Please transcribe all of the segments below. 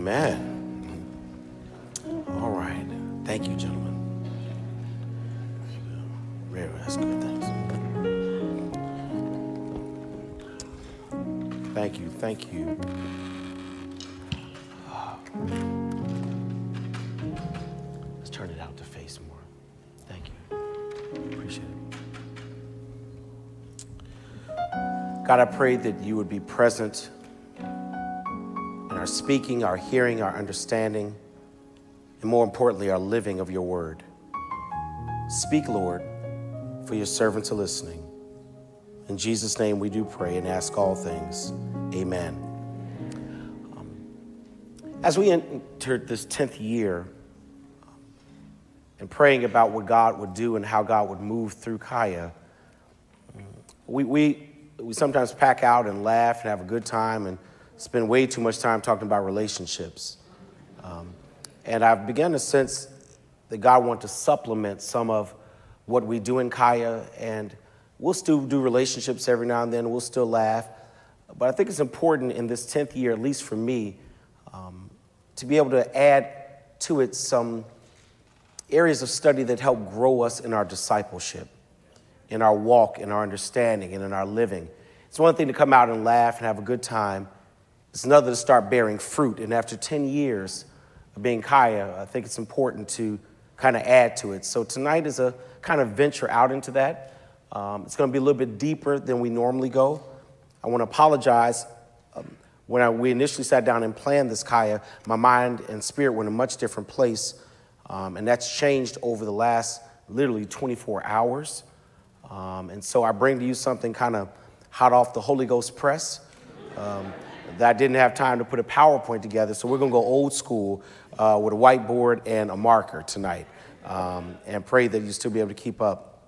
Amen. All right. Thank you, gentlemen. Very, that's good. Thanks. Thank you. Thank you. Let's turn it out to face more. Thank you. Appreciate it. God, I pray that you would be present speaking, our hearing, our understanding, and more importantly, our living of your word. Speak, Lord, for your servants are listening. In Jesus' name we do pray and ask all things. Amen. Um, as we entered this 10th year and praying about what God would do and how God would move through CAYA, we, we, we sometimes pack out and laugh and have a good time and spend way too much time talking about relationships. Um, and I've begun to sense that God wants to supplement some of what we do in CAYA, and we'll still do relationships every now and then, we'll still laugh. But I think it's important in this 10th year, at least for me, um, to be able to add to it some areas of study that help grow us in our discipleship, in our walk, in our understanding, and in our living. It's one thing to come out and laugh and have a good time. It's another to start bearing fruit. And after 10 years of being CAYA, I think it's important to kind of add to it. So tonight is a kind of venture out into that. Um, it's going to be a little bit deeper than we normally go. I want to apologize. Um, when I, we initially sat down and planned this CAYA, my mind and spirit were in a much different place. Um, and that's changed over the last literally 24 hours. Um, and so I bring to you something kind of hot off the Holy Ghost press um, that I didn't have time to put a PowerPoint together. So we're going to go old school uh, with a whiteboard and a marker tonight um, and pray that you still be able to keep up.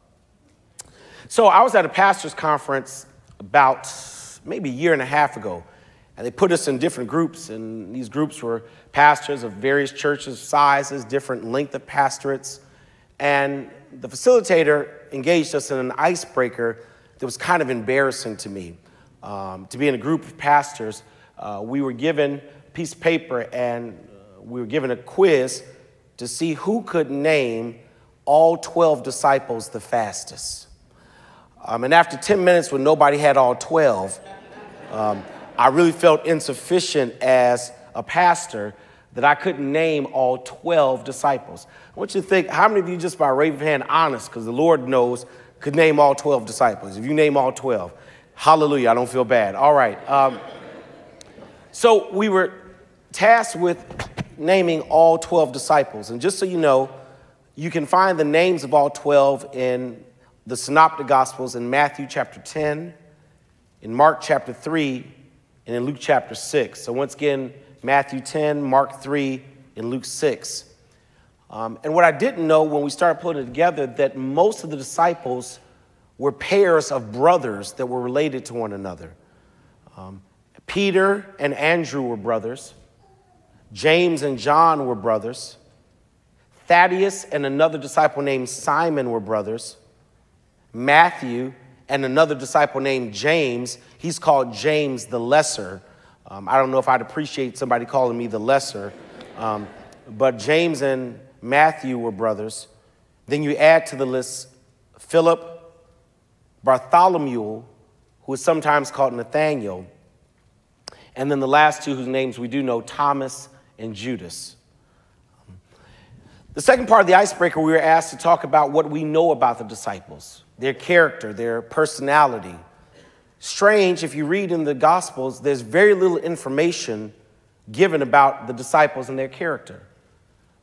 So I was at a pastor's conference about maybe a year and a half ago, and they put us in different groups, and these groups were pastors of various churches, sizes, different length of pastorates, and the facilitator engaged us in an icebreaker that was kind of embarrassing to me. Um, to be in a group of pastors, uh, we were given a piece of paper and uh, we were given a quiz to see who could name all 12 disciples the fastest. Um, and after 10 minutes, when nobody had all 12, um, I really felt insufficient as a pastor that I couldn't name all 12 disciples. I want you to think how many of you, just by raise of hand, honest, because the Lord knows, could name all 12 disciples? If you name all 12, hallelujah, I don't feel bad. All right. Um, so we were tasked with naming all 12 disciples. And just so you know, you can find the names of all 12 in the Synoptic Gospels in Matthew chapter 10, in Mark chapter 3, and in Luke chapter 6. So once again, Matthew 10, Mark 3, and Luke 6. Um, and what I didn't know when we started putting it together that most of the disciples were pairs of brothers that were related to one another. Um, Peter and Andrew were brothers. James and John were brothers. Thaddeus and another disciple named Simon were brothers. Matthew and another disciple named James, he's called James the Lesser. Um, I don't know if I'd appreciate somebody calling me the Lesser, um, but James and Matthew were brothers. Then you add to the list Philip, Bartholomew, who is sometimes called Nathaniel, and then the last two whose names we do know, Thomas and Judas. The second part of the icebreaker, we were asked to talk about what we know about the disciples, their character, their personality. Strange, if you read in the Gospels, there's very little information given about the disciples and their character.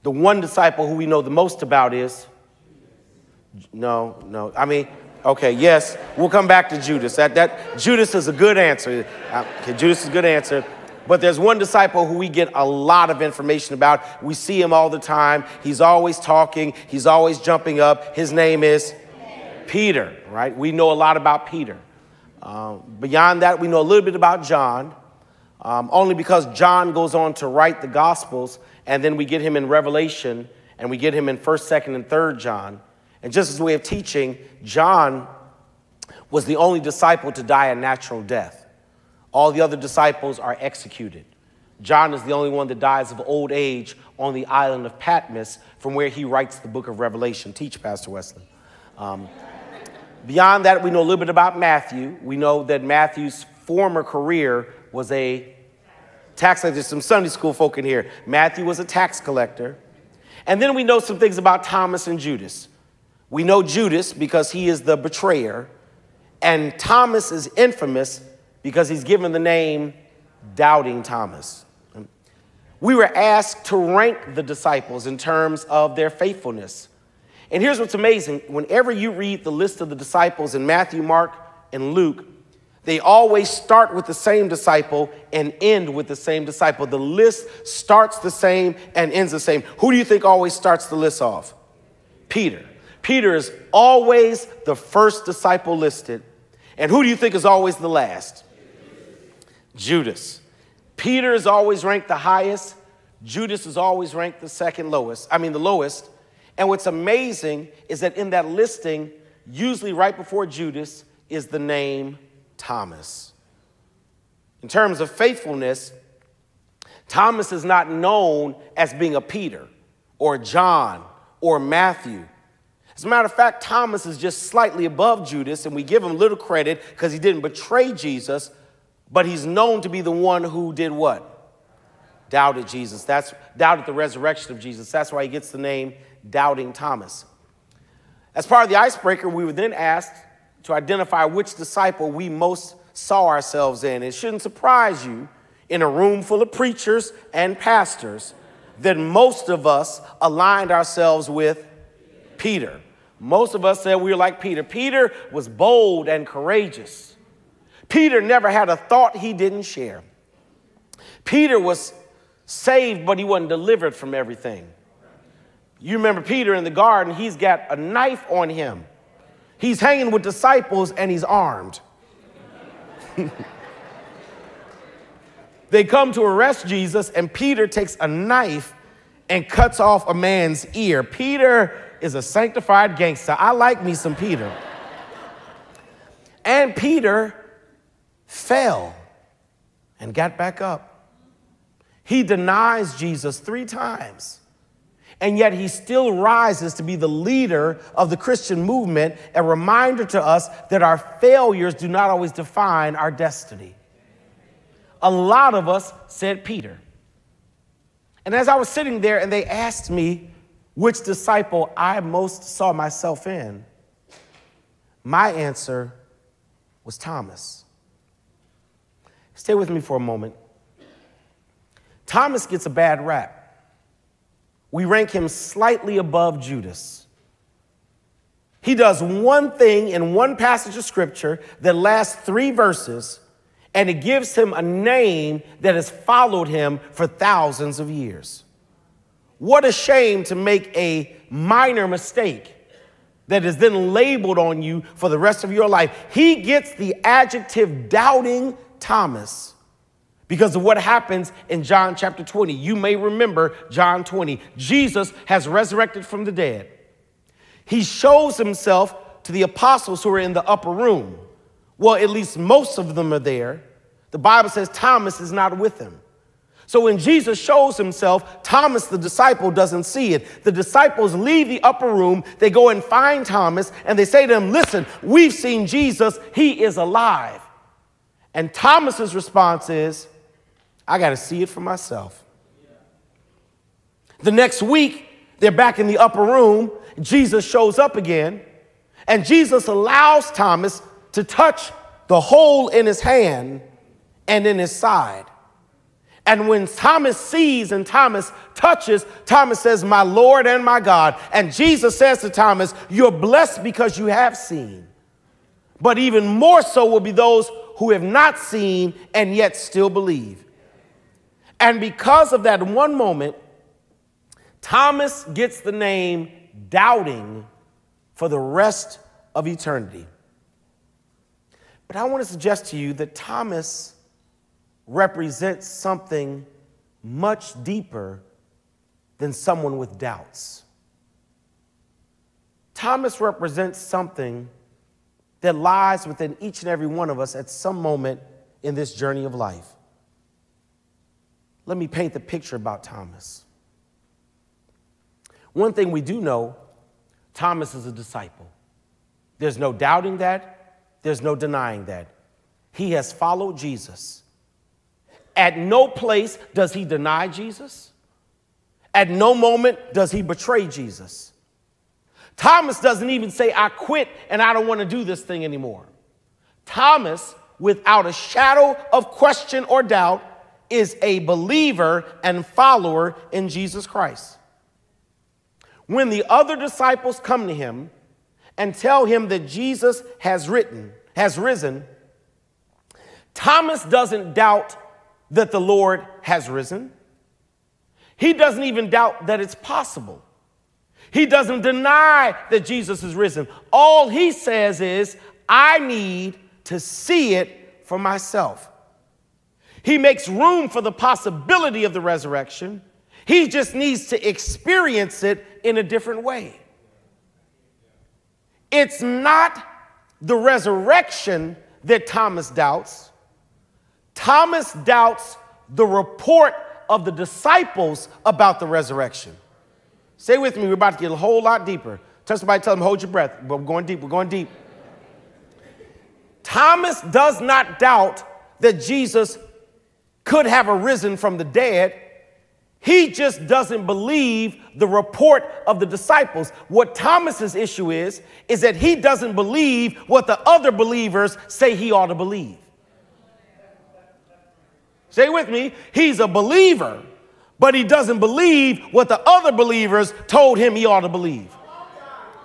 The one disciple who we know the most about is no, no. I mean, okay, yes, we'll come back to Judas. That, that Judas is a good answer. Uh, okay, Judas is a good answer. But there's one disciple who we get a lot of information about. We see him all the time. He's always talking, he's always jumping up. His name is Peter, right? We know a lot about Peter. Um, beyond that, we know a little bit about John, um, only because John goes on to write the Gospels, and then we get him in Revelation, and we get him in 1st, 2nd, and 3rd John. And just as a way of teaching, John was the only disciple to die a natural death. All the other disciples are executed. John is the only one that dies of old age on the island of Patmos, from where he writes the book of Revelation. Teach, Pastor Wesley. Um, beyond that, we know a little bit about Matthew. We know that Matthew's former career was a tax collector. There's some Sunday school folk in here. Matthew was a tax collector. And then we know some things about Thomas and Judas. We know Judas because he is the betrayer, and Thomas is infamous because he's given the name Doubting Thomas. We were asked to rank the disciples in terms of their faithfulness. And here's what's amazing whenever you read the list of the disciples in Matthew, Mark, and Luke, they always start with the same disciple and end with the same disciple. The list starts the same and ends the same. Who do you think always starts the list off? Peter. Peter is always the first disciple listed. And who do you think is always the last? Judas. Peter is always ranked the highest. Judas is always ranked the second lowest. I mean, the lowest. And what's amazing is that in that listing, usually right before Judas is the name Thomas. In terms of faithfulness, Thomas is not known as being a Peter or John or Matthew. As a matter of fact, Thomas is just slightly above Judas, and we give him little credit because he didn't betray Jesus, but he's known to be the one who did what? Doubted Jesus. That's doubted the resurrection of Jesus. That's why he gets the name Doubting Thomas. As part of the icebreaker, we were then asked to identify which disciple we most saw ourselves in. It shouldn't surprise you in a room full of preachers and pastors that most of us aligned ourselves with Peter. Most of us said we were like Peter. Peter was bold and courageous. Peter never had a thought he didn't share. Peter was saved, but he wasn't delivered from everything. You remember Peter in the garden, he's got a knife on him. He's hanging with disciples and he's armed. they come to arrest Jesus, and Peter takes a knife and cuts off a man's ear. Peter is a sanctified gangster. I like me some Peter. And Peter fell and got back up. He denies Jesus three times and yet he still rises to be the leader of the Christian movement, a reminder to us that our failures do not always define our destiny. A lot of us said Peter. And as I was sitting there and they asked me which disciple I most saw myself in, my answer was Thomas. Stay with me for a moment. Thomas gets a bad rap we rank him slightly above Judas. He does one thing in one passage of scripture that lasts three verses, and it gives him a name that has followed him for thousands of years. What a shame to make a minor mistake that is then labeled on you for the rest of your life. He gets the adjective doubting Thomas because of what happens in John chapter 20. You may remember John 20. Jesus has resurrected from the dead. He shows himself to the apostles who are in the upper room. Well, at least most of them are there. The Bible says Thomas is not with him. So when Jesus shows himself, Thomas, the disciple, doesn't see it. The disciples leave the upper room, they go and find Thomas, and they say to him, Listen, we've seen Jesus, he is alive. And Thomas's response is, I got to see it for myself. The next week, they're back in the upper room. Jesus shows up again, and Jesus allows Thomas to touch the hole in his hand and in his side. And when Thomas sees and Thomas touches, Thomas says, My Lord and my God. And Jesus says to Thomas, You're blessed because you have seen. But even more so will be those who have not seen and yet still believe. And because of that one moment, Thomas gets the name doubting for the rest of eternity. But I want to suggest to you that Thomas represents something much deeper than someone with doubts. Thomas represents something that lies within each and every one of us at some moment in this journey of life. let me paint the picture about Thomas. One thing we do know Thomas is a disciple. There's no doubting that, there's no denying that. He has followed Jesus. At no place does he deny Jesus. At no moment does he betray Jesus. Thomas doesn't even say, I quit and I don't want to do this thing anymore. Thomas, without a shadow of question or doubt, is a believer and follower in Jesus Christ. When the other disciples come to him and tell him that Jesus has written, has risen, Thomas doesn't doubt that the Lord has risen. He doesn't even doubt that it's possible. He doesn't deny that Jesus is risen. All he says is, I need to see it for myself. He makes room for the possibility of the resurrection. He just needs to experience it in a different way. It's not the resurrection that Thomas doubts. Thomas doubts the report of the disciples about the resurrection. Stay with me, we're about to get a whole lot deeper. Tell somebody, tell them, hold your breath. But we're going deep, we're going deep. Thomas does not doubt that Jesus could have arisen from the dead. He just doesn't believe the report of the disciples. What Thomas's issue is, is that he doesn't believe what the other believers say he ought to believe. Stay with me. He's a believer, but he doesn't believe what the other believers told him he ought to believe.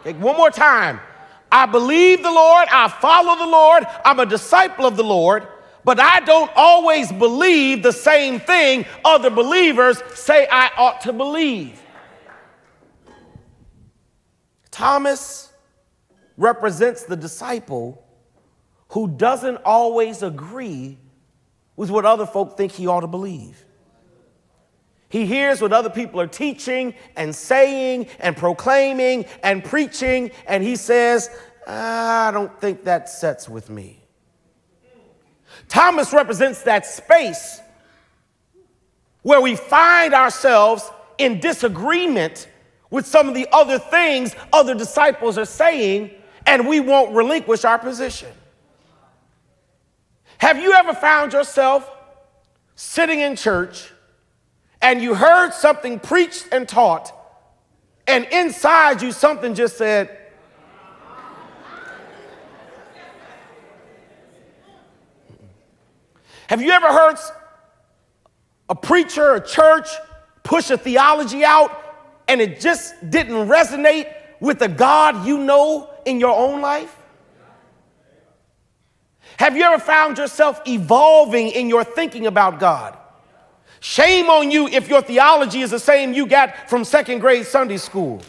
Okay, one more time. I believe the Lord, I follow the Lord, I'm a disciple of the Lord, but I don't always believe the same thing other believers say I ought to believe. Thomas represents the disciple who doesn't always agree with what other folk think he ought to believe. He hears what other people are teaching and saying and proclaiming and preaching, and he says, I don't think that sets with me. Thomas represents that space where we find ourselves in disagreement with some of the other things other disciples are saying, and we won't relinquish our position. Have you ever found yourself sitting in church and you heard something preached and taught, and inside you something just said, Have you ever heard a preacher, a church push a theology out and it just didn't resonate with the God you know in your own life? Have you ever found yourself evolving in your thinking about God? Shame on you if your theology is the same you got from second grade Sunday school.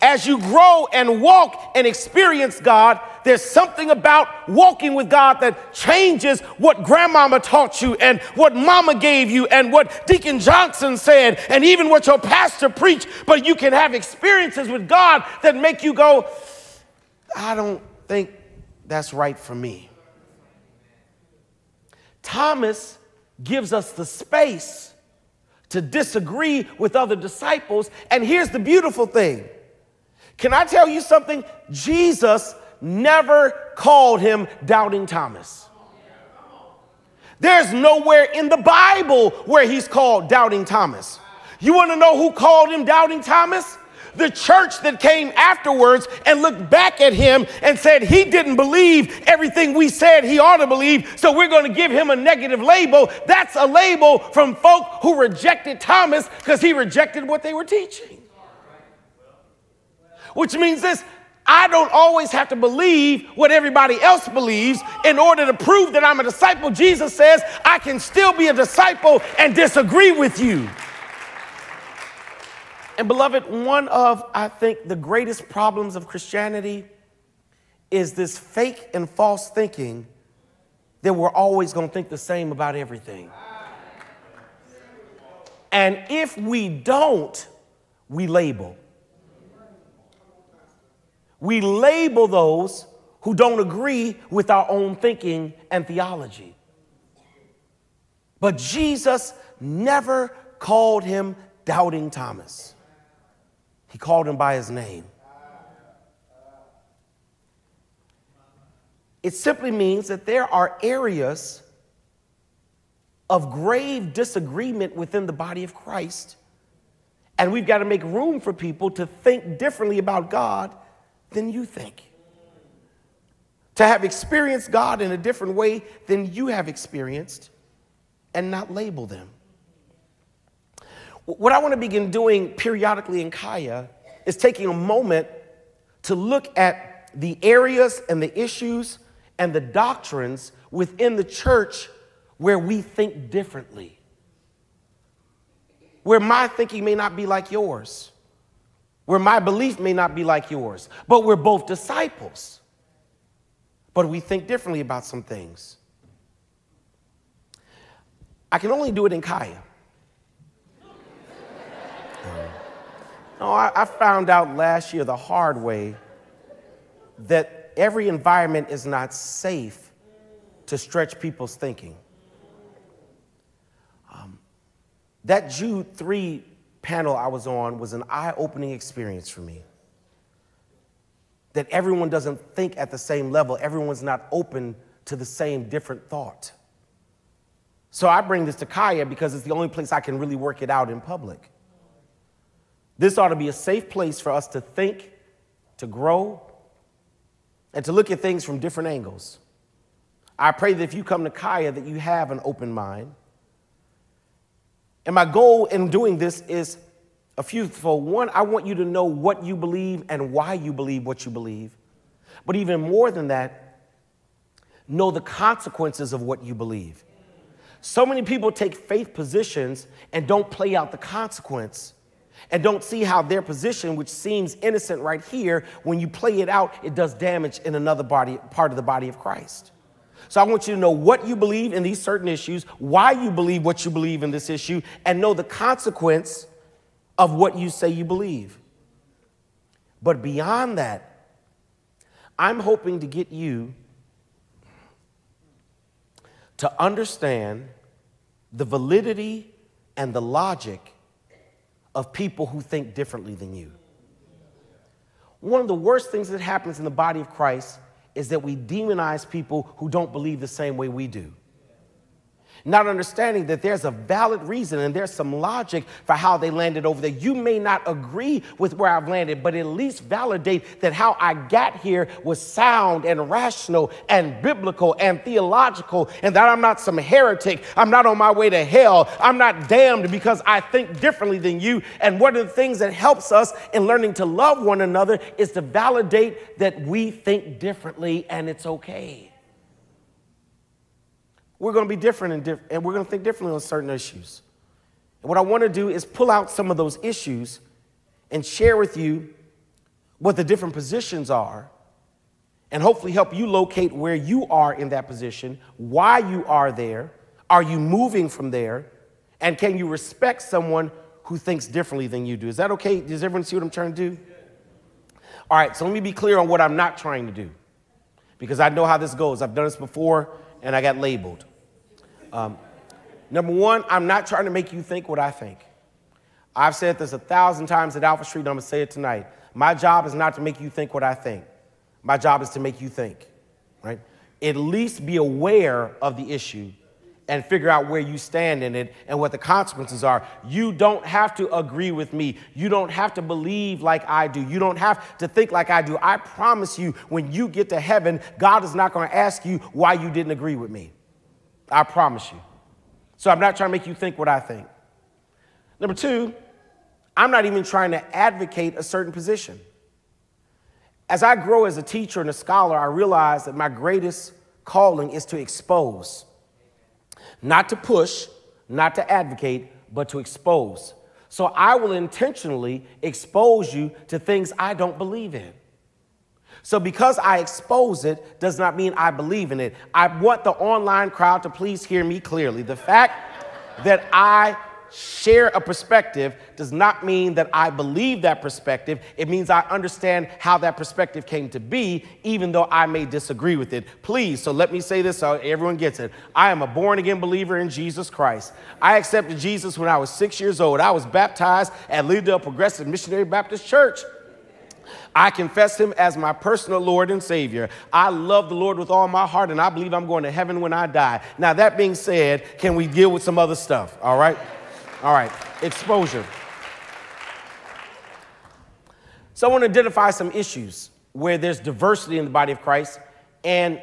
As you grow and walk and experience God, there's something about walking with God that changes what grandmama taught you and what mama gave you and what Deacon Johnson said and even what your pastor preached. But you can have experiences with God that make you go, I don't think that's right for me. Thomas gives us the space to disagree with other disciples. And here's the beautiful thing can I tell you something? Jesus never called him Doubting Thomas. There's nowhere in the Bible where he's called Doubting Thomas. You want to know who called him Doubting Thomas? The church that came afterwards and looked back at him and said he didn't believe everything we said he ought to believe, so we're going to give him a negative label. That's a label from folk who rejected Thomas because he rejected what they were teaching. Which means this I don't always have to believe what everybody else believes in order to prove that I'm a disciple. Jesus says I can still be a disciple and disagree with you. And, beloved, one of, I think, the greatest problems of Christianity is this fake and false thinking that we're always going to think the same about everything. And if we don't, we label. We label those who don't agree with our own thinking and theology. But Jesus never called him Doubting Thomas, he called him by his name. It simply means that there are areas of grave disagreement within the body of Christ. And we've got to make room for people to think differently about God than you think. To have experienced God in a different way than you have experienced and not label them. What I want to begin doing periodically in CAYA is taking a moment to look at the areas and the issues and the doctrines within the church where we think differently, where my thinking may not be like yours, where my belief may not be like yours, but we're both disciples, but we think differently about some things. I can only do it in CAYA. No, I, I, found out last year the hard way that every environment is not safe to stretch people's thinking. Um, that Jude 3 panel I was on was an eye opening experience for me. That everyone doesn't think at the same level, everyone's not open to the same different thought. So I bring this to CAYA because it's the only place I can really work it out in public. This ought to be a safe place for us to think, to grow, and to look at things from different angles. I pray that if you come to CAYA, that you have an open mind. And my goal in doing this is a few fold. One, I want you to know what you believe and why you believe what you believe. But even more than that, know the consequences of what you believe. So many people take faith positions and don't play out the consequence and don't see how their position, which seems innocent right here, when you play it out, it does damage in another body, part of the body of Christ. So I want you to know what you believe in these certain issues, why you believe what you believe in this issue, and know the consequence of what you say you believe. But beyond that, I'm hoping to get you to understand the validity and the logic of people who think differently than you. One of the worst things that happens in the body of Christ is that we demonize people who don't believe the same way we do not understanding that there's a valid reason and there's some logic for how they landed over there. You may not agree with where I've landed, but at least validate that how I got here was sound and rational and biblical and theological, and that I'm not some heretic. I'm not on my way to hell. I'm not damned because I think differently than you. And one of the things that helps us in learning to love one another is to validate that we think differently and it's okay we're going to be different and, diff- and we're going to think differently on certain issues. And what I want to do is pull out some of those issues and share with you what the different positions are and hopefully help you locate where you are in that position, why you are there, are you moving from there, and can you respect someone who thinks differently than you do? Is that okay? Does everyone see what I'm trying to do? All right, so let me be clear on what I'm not trying to do because I know how this goes. I've done this before and I got labeled. Um, number one, I'm not trying to make you think what I think. I've said this a thousand times at Alfred Street, and I'm gonna say it tonight. My job is not to make you think what I think. My job is to make you think, right? At least be aware of the issue and figure out where you stand in it and what the consequences are. You don't have to agree with me. You don't have to believe like I do. You don't have to think like I do. I promise you, when you get to heaven, God is not going to ask you why you didn't agree with me. I promise you. So I'm not trying to make you think what I think. Number two, I'm not even trying to advocate a certain position. As I grow as a teacher and a scholar, I realize that my greatest calling is to expose, not to push, not to advocate, but to expose. So I will intentionally expose you to things I don't believe in. So because I expose it does not mean I believe in it. I want the online crowd to please hear me clearly. The fact that I share a perspective does not mean that I believe that perspective. It means I understand how that perspective came to be, even though I may disagree with it. Please, so let me say this so everyone gets it. I am a born again believer in Jesus Christ. I accepted Jesus when I was six years old. I was baptized at Leadville Progressive Missionary Baptist Church. I confess him as my personal Lord and Savior. I love the Lord with all my heart, and I believe I'm going to heaven when I die. Now, that being said, can we deal with some other stuff? All right? All right, exposure. So, I want to identify some issues where there's diversity in the body of Christ, and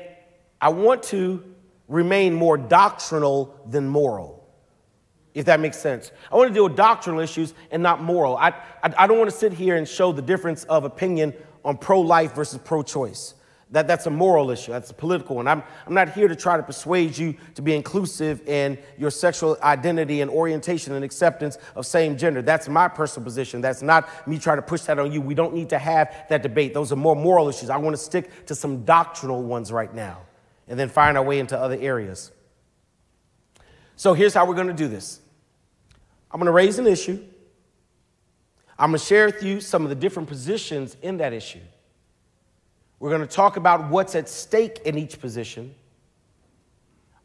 I want to remain more doctrinal than moral if that makes sense. I want to deal with doctrinal issues and not moral. I, I, I don't want to sit here and show the difference of opinion on pro life versus pro choice. That, that's a moral issue, that's a political one. I'm, I'm not here to try to persuade you to be inclusive in your sexual identity and orientation and acceptance of same gender. That's my personal position. That's not me trying to push that on you. We don't need to have that debate. Those are more moral issues. I want to stick to some doctrinal ones right now and then find our way into other areas. So here's how we're going to do this I'm going to raise an issue. I'm going to share with you some of the different positions in that issue. We're going to talk about what's at stake in each position.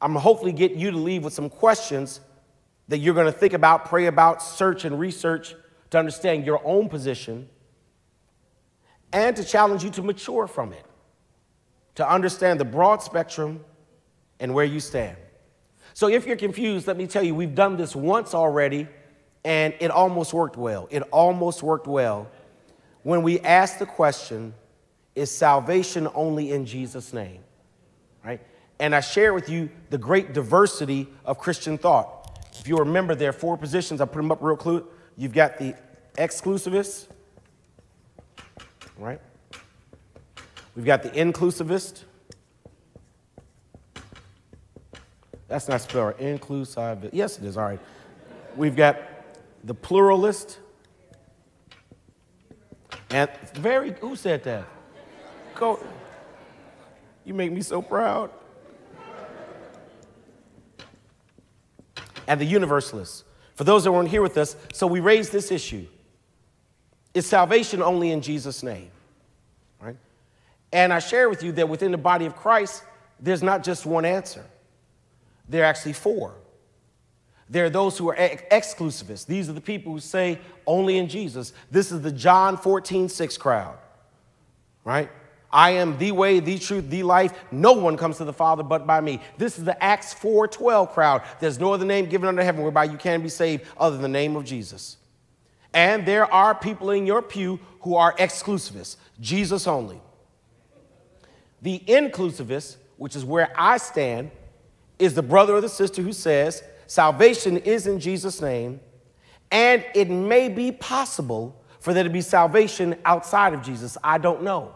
I'm going to hopefully get you to leave with some questions that you're going to think about, pray about, search, and research to understand your own position and to challenge you to mature from it, to understand the broad spectrum and where you stand. So if you're confused, let me tell you, we've done this once already and it almost worked well. It almost worked well when we asked the question Is salvation only in Jesus' name? Right? And I share with you the great diversity of Christian thought. If you remember, there are four positions. I put them up real clear. You've got the exclusivist, right? We've got the inclusivist. That's not spelled right. Inclusive. Yes, it is. All right. We've got the pluralist, and very, who said that? Go, you make me so proud. And the Universalists, For those that weren't here with us, so we raised this issue. Is salvation only in Jesus' name? Right? And I share with you that within the body of Christ, there's not just one answer. There are actually four. There are those who are ex- exclusivists. These are the people who say only in Jesus. This is the John 14, 6 crowd, right? I am the way, the truth, the life. No one comes to the Father but by me. This is the Acts 4:12 crowd. There's no other name given under heaven whereby you can be saved other than the name of Jesus. And there are people in your pew who are exclusivists, Jesus only. The inclusivist, which is where I stand, is the brother or the sister who says, Salvation is in Jesus' name, and it may be possible for there to be salvation outside of Jesus. I don't know.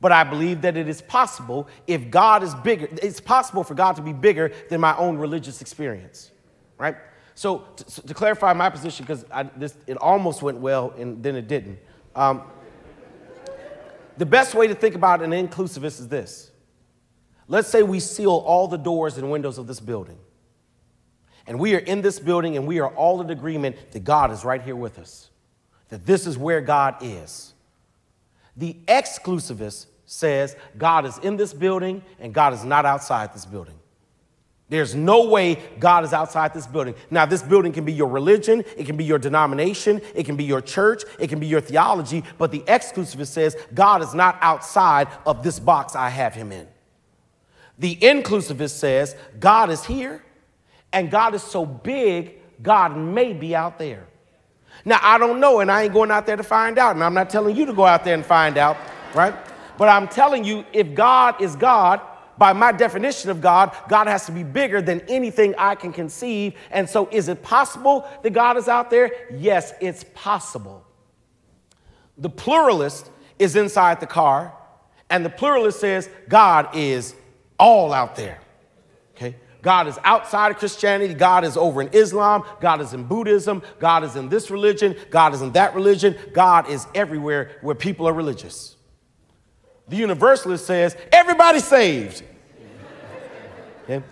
But I believe that it is possible if God is bigger, it's possible for God to be bigger than my own religious experience, right? So, to, to clarify my position, because this it almost went well and then it didn't. Um, the best way to think about an inclusivist is this. Let's say we seal all the doors and windows of this building. And we are in this building and we are all in agreement that God is right here with us, that this is where God is. The exclusivist says God is in this building and God is not outside this building. There's no way God is outside this building. Now, this building can be your religion, it can be your denomination, it can be your church, it can be your theology, but the exclusivist says God is not outside of this box I have him in. The inclusivist says God is here and God is so big, God may be out there. Now, I don't know, and I ain't going out there to find out, and I'm not telling you to go out there and find out, right? But I'm telling you, if God is God, by my definition of God, God has to be bigger than anything I can conceive. And so, is it possible that God is out there? Yes, it's possible. The pluralist is inside the car, and the pluralist says God is all out there. Okay? God is outside of Christianity. God is over in Islam. God is in Buddhism. God is in this religion. God is in that religion. God is everywhere where people are religious. The universalist says, everybody's saved. Okay?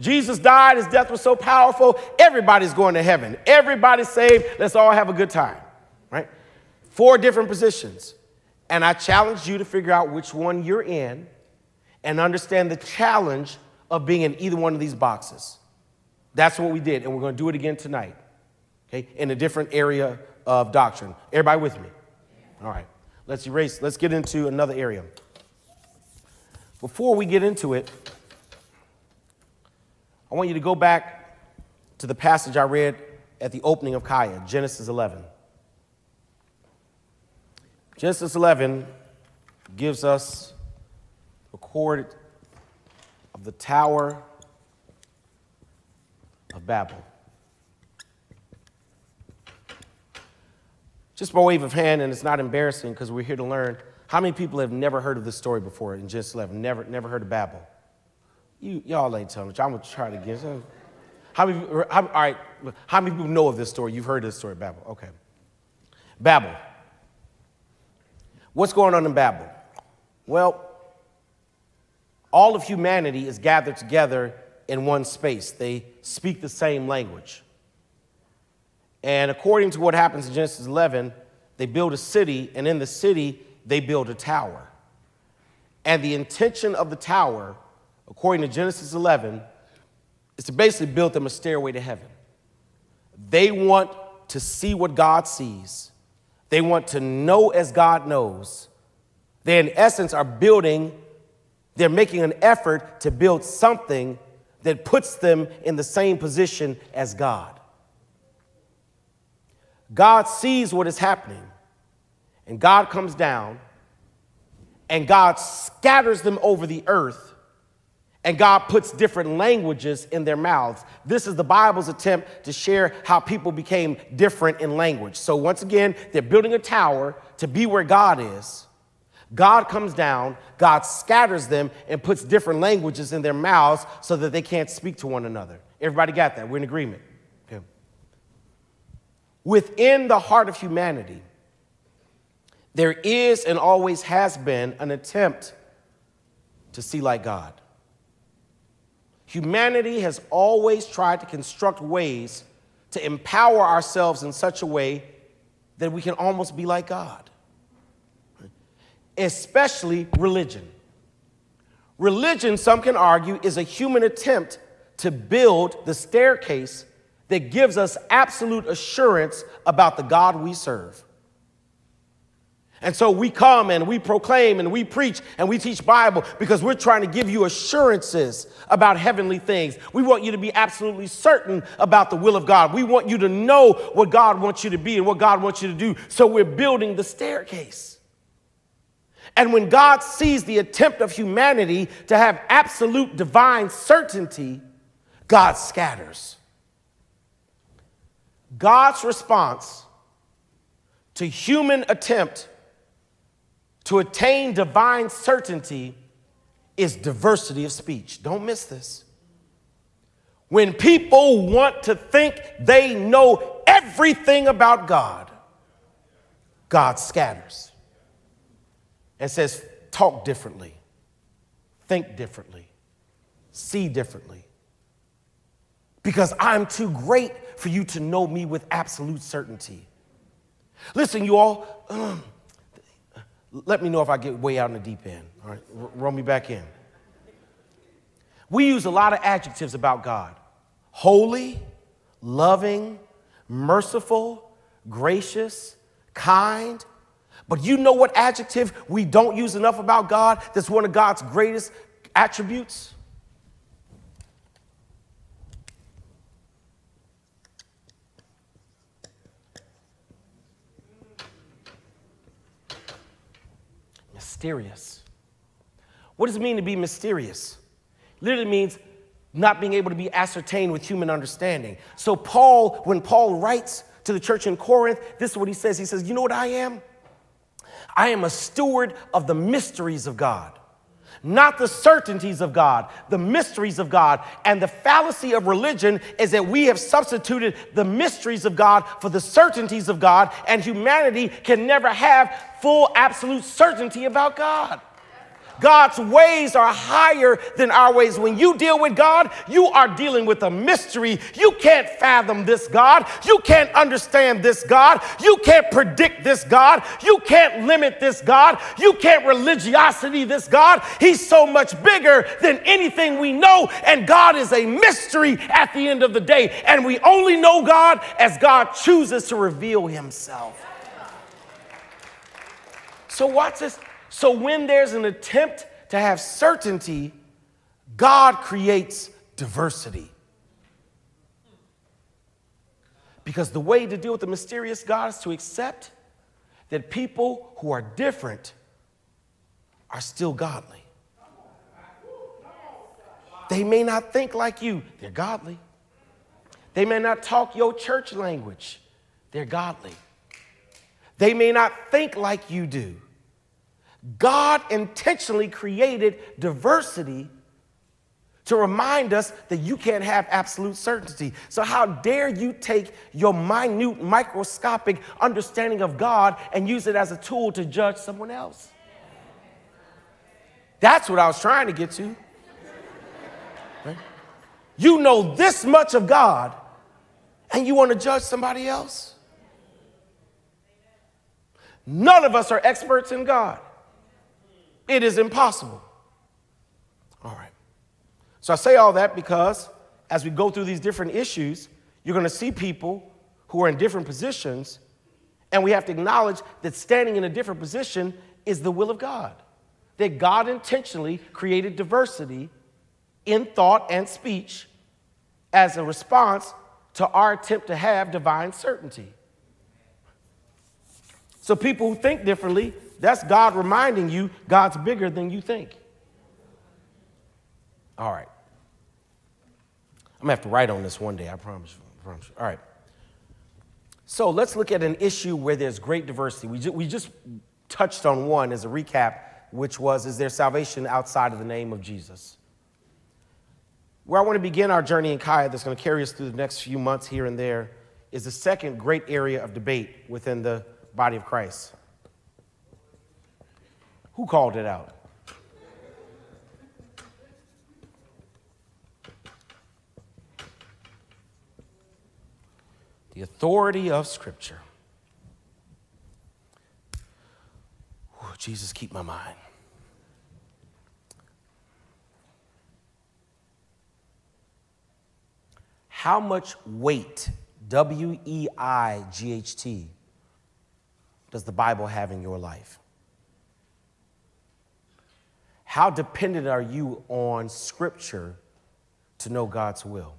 Jesus died, his death was so powerful, everybody's going to heaven. Everybody's saved. Let's all have a good time, right? Four different positions. And I challenge you to figure out which one you're in and understand the challenge of being in either one of these boxes. That's what we did, and we're going to do it again tonight, okay, in a different area of doctrine. Everybody with me? All right, let's erase, let's get into another area. Before we get into it, I want you to go back to the passage I read at the opening of CAYA, Genesis 11. Genesis 11 gives us a record of the Tower of Babel. Just by wave of hand, and it's not embarrassing because we're here to learn. How many people have never heard of this story before in Genesis 11? Never, never heard of Babel? You, y'all ain't telling me. I'm gonna try it again. How many, how, all right, how many people know of this story? You've heard this story, Babel. Okay. Babel. What's going on in Babel? Well, all of humanity is gathered together in one space. They speak the same language. And according to what happens in Genesis 11, they build a city, and in the city, they build a tower. And the intention of the tower according to Genesis 11, is to basically build them a stairway to heaven. They want to see what God sees, they want to know as God knows. They, in essence, are building, they're making an effort to build something that puts them in the same position as God. God sees what is happening, and God comes down, and God scatters them over the earth and God puts different languages in their mouths. This is the Bible's attempt to share how people became different in language. So, once again, they're building a tower to be where God is. God comes down, God scatters them, and puts different languages in their mouths so that they can't speak to one another. Everybody got that? We're in agreement. Within the heart of humanity, there is and always has been an attempt to see like God. Humanity has always tried to construct ways to empower ourselves in such a way that we can almost be like God, especially religion. Religion, some can argue, is a human attempt to build the staircase that gives us absolute assurance about the God we serve. And so we come and we proclaim and we preach and we teach Bible because we're trying to give you assurances about heavenly things. We want you to be absolutely certain about the will of God. We want you to know what God wants you to be and what God wants you to do. So we're building the staircase. And when God sees the attempt of humanity to have absolute divine certainty, God scatters. God's response to human attempt to attain divine certainty is diversity of speech. Don't miss this. When people want to think they know everything about God, God scatters and says, talk differently, think differently, see differently. Because I'm too great for you to know me with absolute certainty. Listen, you all. Um, let me know if I get way out in the deep end. All right, R- roll me back in. We use a lot of adjectives about God holy, loving, merciful, gracious, kind. But you know what adjective we don't use enough about God that's one of God's greatest attributes? Mysterious. What does it mean to be mysterious? Literally means not being able to be ascertained with human understanding. So, Paul, when Paul writes to the church in Corinth, this is what he says. He says, You know what I am? I am a steward of the mysteries of God not the certainties of God, the mysteries of God. And the fallacy of religion is that we have substituted the mysteries of God for the certainties of God, and humanity can never have full, absolute certainty about God. God's ways are higher than our ways. When you deal with God, you are dealing with a mystery. You can't fathom this God. You can't understand this God. You can't predict this God. You can't limit this God. You can't religiosity this God. He's so much bigger than anything we know, and God is a mystery at the end of the day. And we only know God as God chooses to reveal himself. So, watch this. So, when there's an attempt to have certainty, God creates diversity. Because the way to deal with the mysterious God is to accept that people who are different are still godly. They may not think like you, they're godly. They may not talk your church language, they're godly. They may not think like you do. God intentionally created diversity to remind us that you can't have absolute certainty. So, how dare you take your minute, microscopic understanding of God and use it as a tool to judge someone else? That's what I was trying to get to. Right? You know this much of God, and you want to judge somebody else? None of us are experts in God. It is impossible. All right. So I say all that because as we go through these different issues, you're going to see people who are in different positions, and we have to acknowledge that standing in a different position is the will of God. That God intentionally created diversity in thought and speech as a response to our attempt to have divine certainty. So people who think differently that's God reminding you God's bigger than you think. All right. I'm going to have to write on this one day, I promise. I promise. All right. So let's look at an issue where there's great diversity. We, ju- we just touched on one as a recap, which was Is there salvation outside of the name of Jesus? Where I want to begin our journey in CAYA, that's going to carry us through the next few months here and there, is the second great area of debate within the body of Christ. Who called it out? The authority of Scripture. Ooh, Jesus, keep my mind. How much weight, W E I G H T, does the Bible have in your life? How dependent are you on Scripture to know God's will?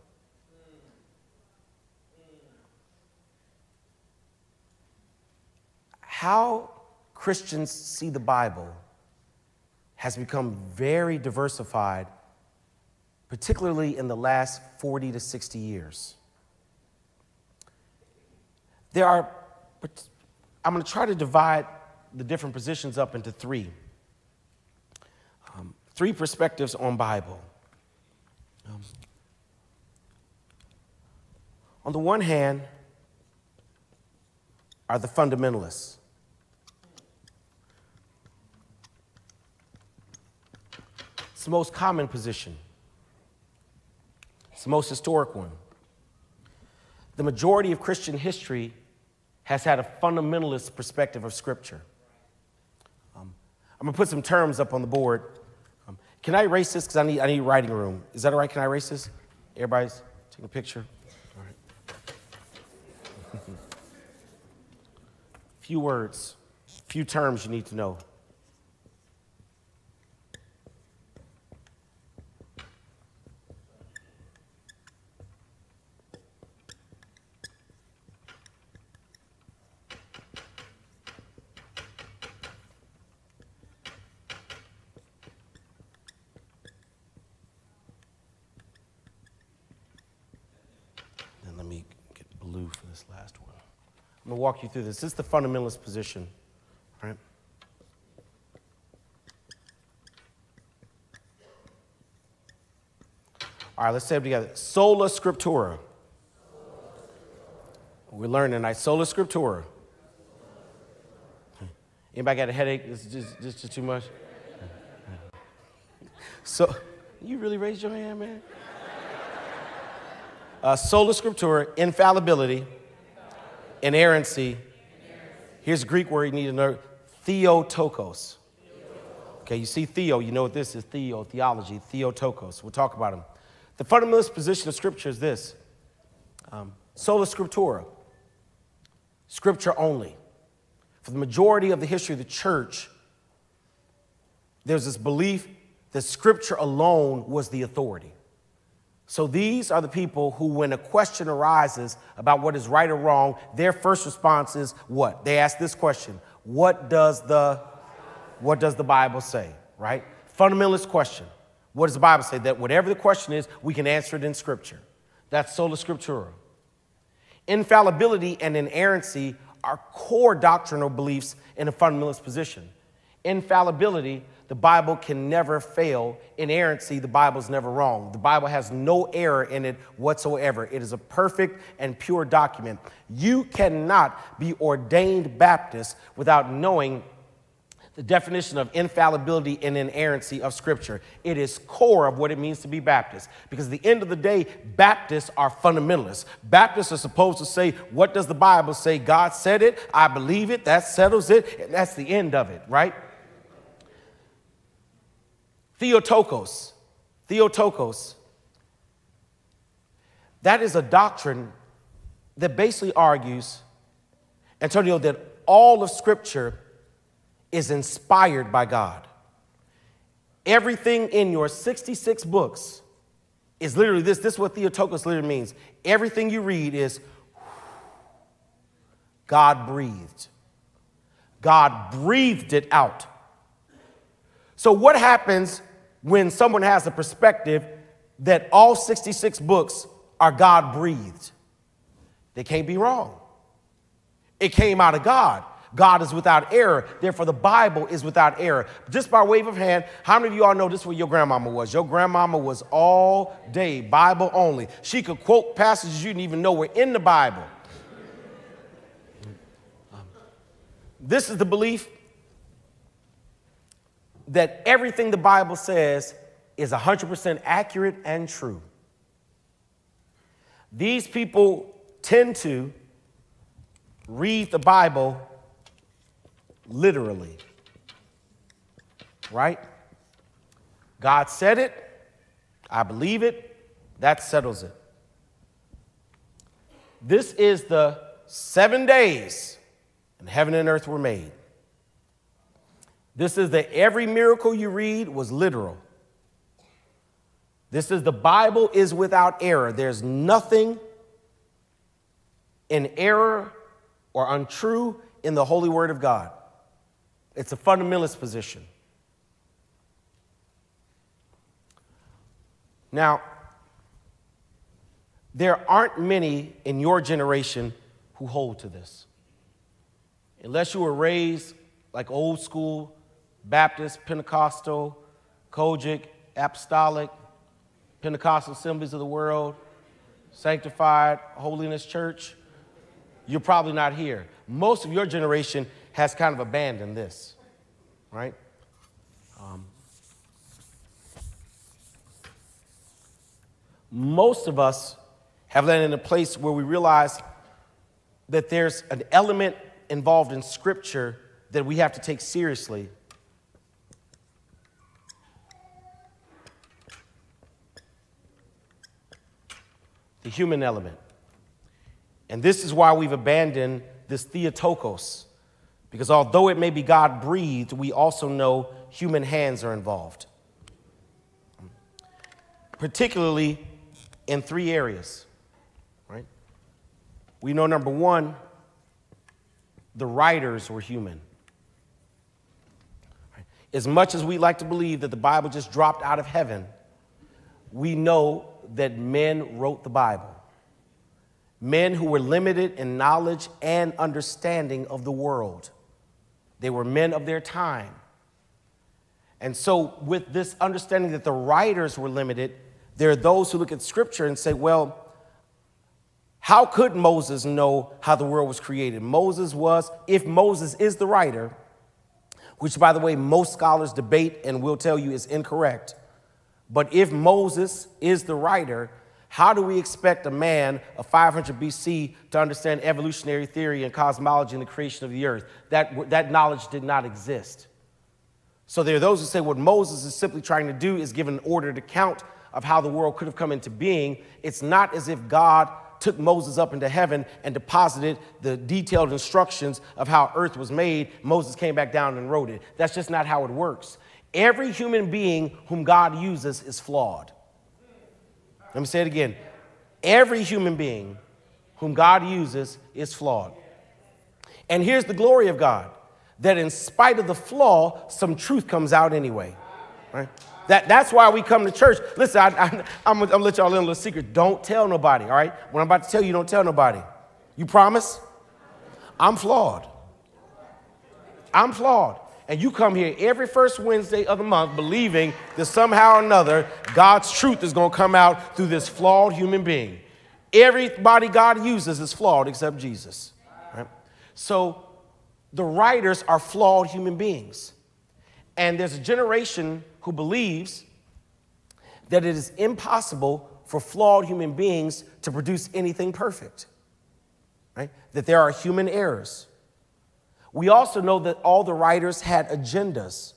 How Christians see the Bible has become very diversified, particularly in the last 40 to 60 years. There are, I'm going to try to divide the different positions up into three three perspectives on Bible. Um, on the one hand, are the fundamentalists. It's the most common position. It's the most historic one. The majority of Christian history has had a fundamentalist perspective of Scripture. Um, I'm going to put some terms up on the board can I erase this? Because I need, I need writing room. Is that all right? Can I erase this? Everybody's taking a picture. All right. few words, few terms you need to know. I'm going to walk you through this. This is the fundamentalist position, right? All right, let's say it together. Sola Scriptura. We're learning tonight. Sola Scriptura. Anybody got a headache? This is just, just, just too much? So, you really raised your hand, man? Uh, sola scriptura, infallibility, inerrancy. Here's a Greek word you need to know theotokos. Okay, you see theo, you know what this is theo, theology, theotokos. We'll talk about him. The fundamentalist position of Scripture is this um, sola scriptura, Scripture only. For the majority of the history of the church, there's this belief that Scripture alone was the authority. So these are the people who, when a question arises about what is right or wrong, their first response is what? They ask this question What does the, what does the Bible say? Right? Fundamentalist question. What does the Bible say? That whatever the question is, we can answer it in Scripture. That's sola scriptura. Infallibility and inerrancy are core doctrinal beliefs in a fundamentalist position. Infallibility the Bible can never fail. Inerrancy, the Bible's never wrong. The Bible has no error in it whatsoever. It is a perfect and pure document. You cannot be ordained Baptist without knowing the definition of infallibility and inerrancy of Scripture. It is core of what it means to be Baptist. Because at the end of the day, Baptists are fundamentalists. Baptists are supposed to say, What does the Bible say? God said it, I believe it, that settles it, and that's the end of it, right? Theotokos. Theotokos. That is a doctrine that basically argues, Antonio, that all of Scripture is inspired by God. Everything in your 66 books is literally this. This is what Theotokos literally means. Everything you read is God breathed. God breathed it out. So, what happens when someone has a perspective that all 66 books are God breathed. They can't be wrong. It came out of God. God is without error. Therefore, the Bible is without error. Just by wave of hand, how many of you all know this is where your grandmama was? Your grandmama was all day Bible only. She could quote passages you didn't even know were in the Bible. This is the belief that everything the Bible says is 100% accurate and true. These people tend to read the Bible literally. Right? God said it, I believe it, that settles it. This is the seven days and heaven and earth were made. This is that every miracle you read was literal. This is the Bible is without error. There's nothing in error or untrue in the holy word of God. It's a fundamentalist position. Now, there aren't many in your generation who hold to this. Unless you were raised like old school Baptist, Pentecostal, COGIC, Apostolic, Pentecostal Assemblies of the World, Sanctified, Holiness Church, you're probably not here. Most of your generation has kind of abandoned this, right? Um, most of us have landed in a place where we realize that there's an element involved in Scripture that we have to take seriously the human element. And this is why we've abandoned this Theotokos, because although it may be God breathed, we also know human hands are involved, particularly in three areas, right? We know number one, the writers were human. As much as we like to believe that the Bible just dropped out of heaven, we know that men wrote the Bible. Men who were limited in knowledge and understanding of the world. They were men of their time. And so, with this understanding that the writers were limited, there are those who look at scripture and say, well, how could Moses know how the world was created? Moses was, if Moses is the writer, which, by the way, most scholars debate and will tell you is incorrect, But if Moses is the writer, how do we expect a man of 500 BC to understand evolutionary theory and cosmology and the creation of the earth? That, that knowledge did not exist. So there are those who say what Moses is simply trying to do is give an ordered account of how the world could have come into being. It's not as if God took Moses up into heaven and deposited the detailed instructions of how earth was made. Moses came back down and wrote it. That's just not how it works. Every human being whom God uses is flawed. Let me say it again. Every human being whom God uses is flawed. And here's the glory of God that in spite of the flaw, some truth comes out anyway. Right? That, that's why we come to church. Listen, I, I, I'm gonna let y'all in a little secret. Don't tell nobody, all right? What I'm about to tell you, don't tell nobody. You promise? I'm flawed. I'm flawed. And you come here every first Wednesday of the month believing that somehow or another God's truth is going to come out through this flawed human being. Everybody God uses is flawed except Jesus. Right? So the writers are flawed human beings. And there's a generation who believes that it is impossible for flawed human beings to produce anything perfect, right? That there are human errors. We also know that all the writers had agendas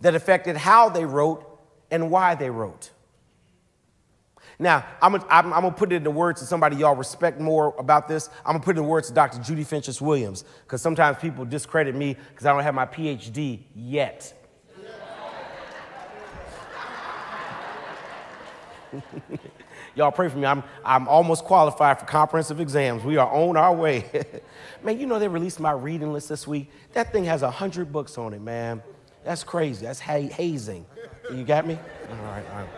that affected how they wrote and why they wrote. Now, I'm gonna, I'm, I'm put it in the words of somebody y'all respect more about this. I'm gonna put it in the words of Dr. Judy Fentress Williams, because sometimes people discredit me because I don't have my PhD yet. Y'all pray for me. I'm, I'm almost qualified for comprehensive exams. We are on our way. man, you know they released my reading list this week? That thing has 100 books on it, man. That's crazy. That's ha- hazing. You got me? All right, all right.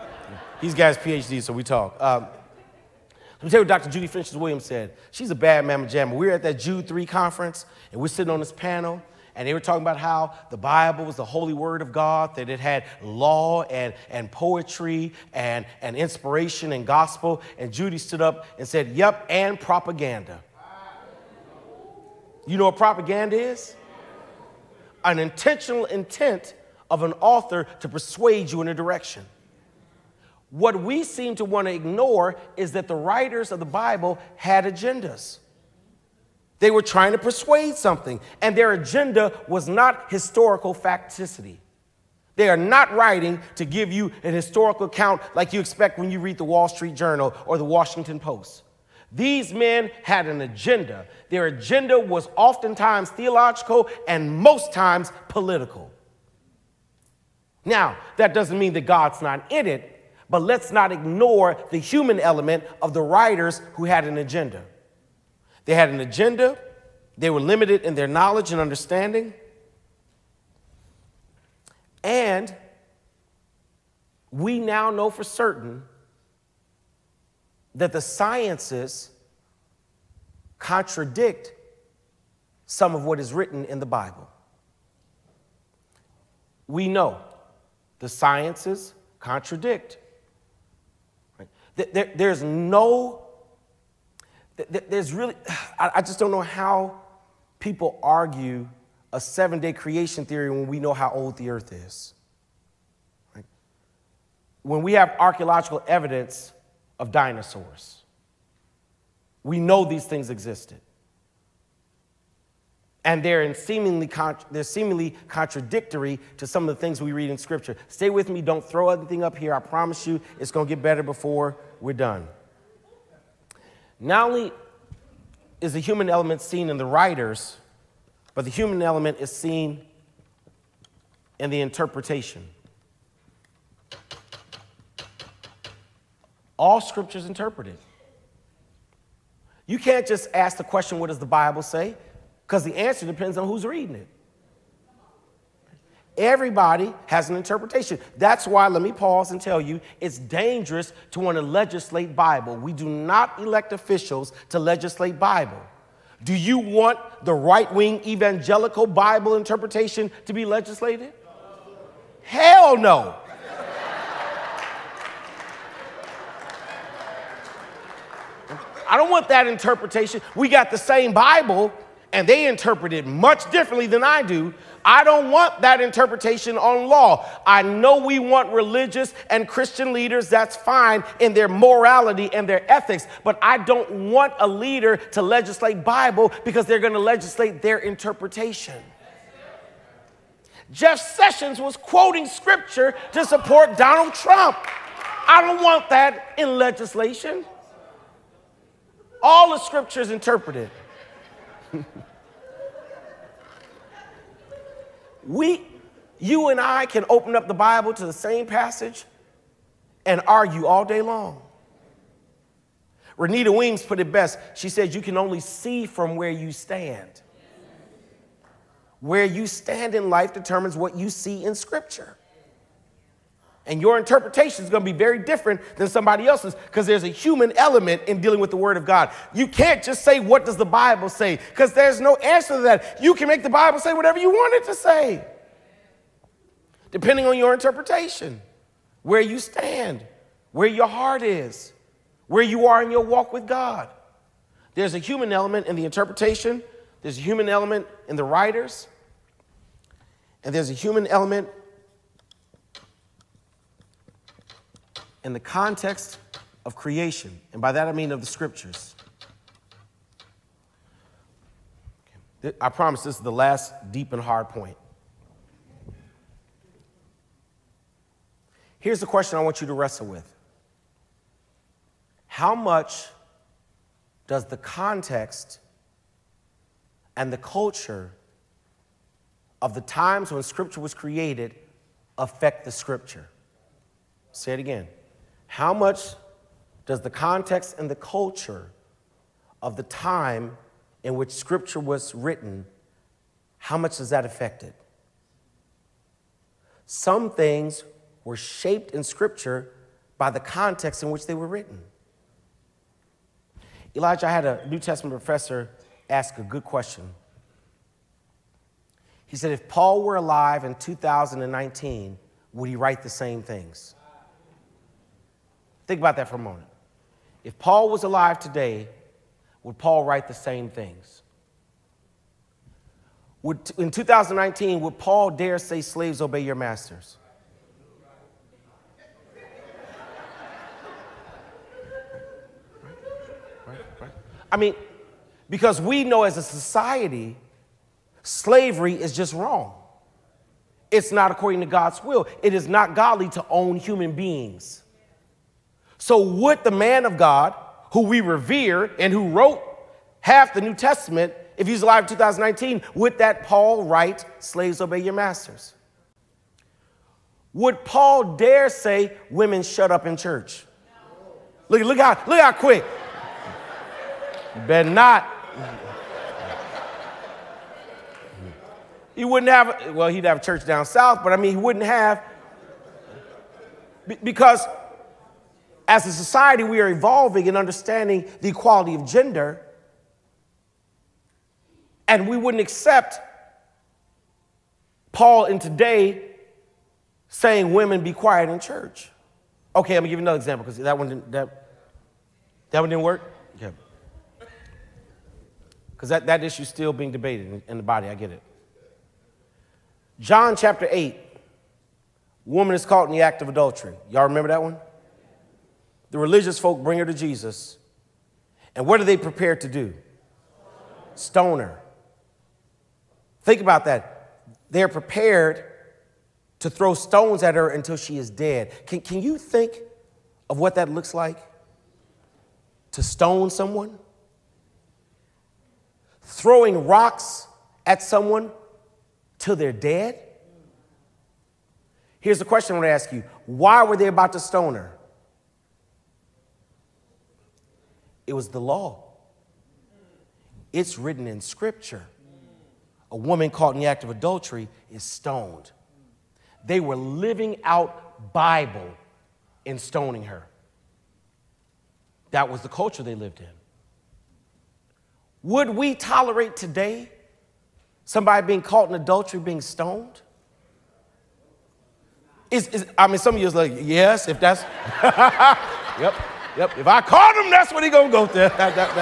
He's got his PhD, so we talk. Um, let me tell you what Dr. Judy Fentress Williams said. She's a bad mamma jamma. We were at that Jude 3 conference, and we're sitting on this panel, and they were talking about how the Bible was the holy word of God, that it had law and, and poetry and, and inspiration and gospel. And Judy stood up and said, Yep, and propaganda. You know what propaganda is? An intentional intent of an author to persuade you in a direction. What we seem to want to ignore is that the writers of the Bible had agendas. They were trying to persuade something, and their agenda was not historical facticity. They are not writing to give you an historical account like you expect when you read the Wall Street Journal or the Washington Post. These men had an agenda. Their agenda was oftentimes theological and most times political. Now, that doesn't mean that God's not in it, but let's not ignore the human element of the writers who had an agenda. They had an agenda, they were limited in their knowledge and understanding, and we now know for certain that the sciences contradict some of what is written in the Bible. We know the sciences contradict. There's no there's really, I just don't know how people argue a seven day creation theory when we know how old the earth is. Right? When we have archaeological evidence of dinosaurs, we know these things existed. And they're, seemingly, they're seemingly contradictory to some of the things we read in Scripture. Stay with me, don't throw anything up here. I promise you it's going to get better before we're done. Not only is the human element seen in the writers, but the human element is seen in the interpretation. All scripture is interpreted. You can't just ask the question, what does the Bible say? Because the answer depends on who's reading it. Everybody has an interpretation. That's why, let me pause and tell you, it's dangerous to want to legislate Bible. We do not elect officials to legislate Bible. Do you want the right wing evangelical Bible interpretation to be legislated? Hell no. I don't want that interpretation. We got the same Bible, and they interpret it much differently than I do, I don't want that interpretation on law. I know we want religious and Christian leaders, that's fine in their morality and their ethics, but I don't want a leader to legislate Bible because they're going to legislate their interpretation. Jeff Sessions was quoting scripture to support Donald Trump. I don't want that in legislation. All the scriptures interpreted. we, you and I can open up the Bible to the same passage and argue all day long. Renita Weems put it best. She said, You can only see from where you stand. Where you stand in life determines what you see in Scripture. And your interpretation is going to be very different than somebody else's because there's a human element in dealing with the Word of God. You can't just say, What does the Bible say? Because there's no answer to that. You can make the Bible say whatever you want it to say, depending on your interpretation, where you stand, where your heart is, where you are in your walk with God. There's a human element in the interpretation, there's a human element in the writers, and there's a human element in the context of creation, and by that I mean of the scriptures. I promise this is the last deep and hard point. Here's the question I want you to wrestle with How much does the context and the culture of the times when Scripture was created affect the Scripture? Say it again. How much does the context and the culture of the time in which scripture was written, how much does that affect it? Some things were shaped in scripture by the context in which they were written. Elijah, I had a New Testament professor ask a good question. He said, if Paul were alive in 2019, would he write the same things? Think about that for a moment. If Paul was alive today, would Paul write the same things? Would, in 2019, would Paul dare say, Slaves, obey your masters? I mean, because we know as a society, slavery is just wrong. It's not according to God's will. It is not godly to own human beings. So, would the man of God, who we revere and who wrote half the New Testament, if he's alive in 2019, would that Paul write, Slaves obey your masters? Would Paul dare say, Women shut up in church? Look, look, how, look how quick. better not. He wouldn't have, well, he'd have church down south, but I mean, he wouldn't have, because as a society, we are evolving and understanding the equality of gender, and we wouldn't accept Paul in today saying women be quiet in church. Okay, let me give you another example because that one didn't that, that one didn't work. Yeah. Because that, that issue is still being debated in, in the body. I get it. John chapter 8, woman is caught in the act of adultery. Y'all remember that one? The religious folk bring her to Jesus. And what are they prepared to do? Stone her. Think about that. They're prepared to throw stones at her until she is dead. Can, can you think of what that looks like? To stone someone? Throwing rocks at someone till they're dead? Here's the question I want to ask you Why were they about to stone her? It was the law. It's written in scripture. A woman caught in the act of adultery is stoned. They were living out Bible in stoning her. That was the culture they lived in. Would we tolerate today somebody being caught in adultery being stoned? Is, is, I mean, some of you are like, yes, if that's, yep. Yep. If I caught him, that's what he gonna go through. that, that,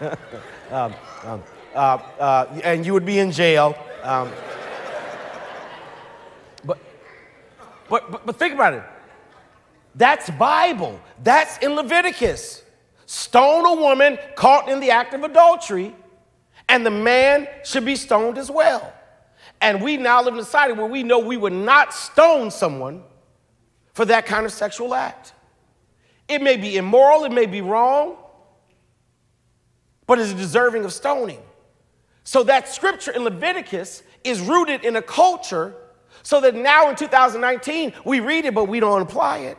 that, um, um, uh, uh, and you would be in jail. Um, but, but, but, but think about it. That's Bible. That's in Leviticus. Stone a woman caught in the act of adultery, and the man should be stoned as well. And we now live in a society where we know we would not stone someone for that kind of sexual act. It may be immoral, it may be wrong, but is deserving of stoning. So that scripture in Leviticus is rooted in a culture so that now in 2019 we read it but we don't apply it.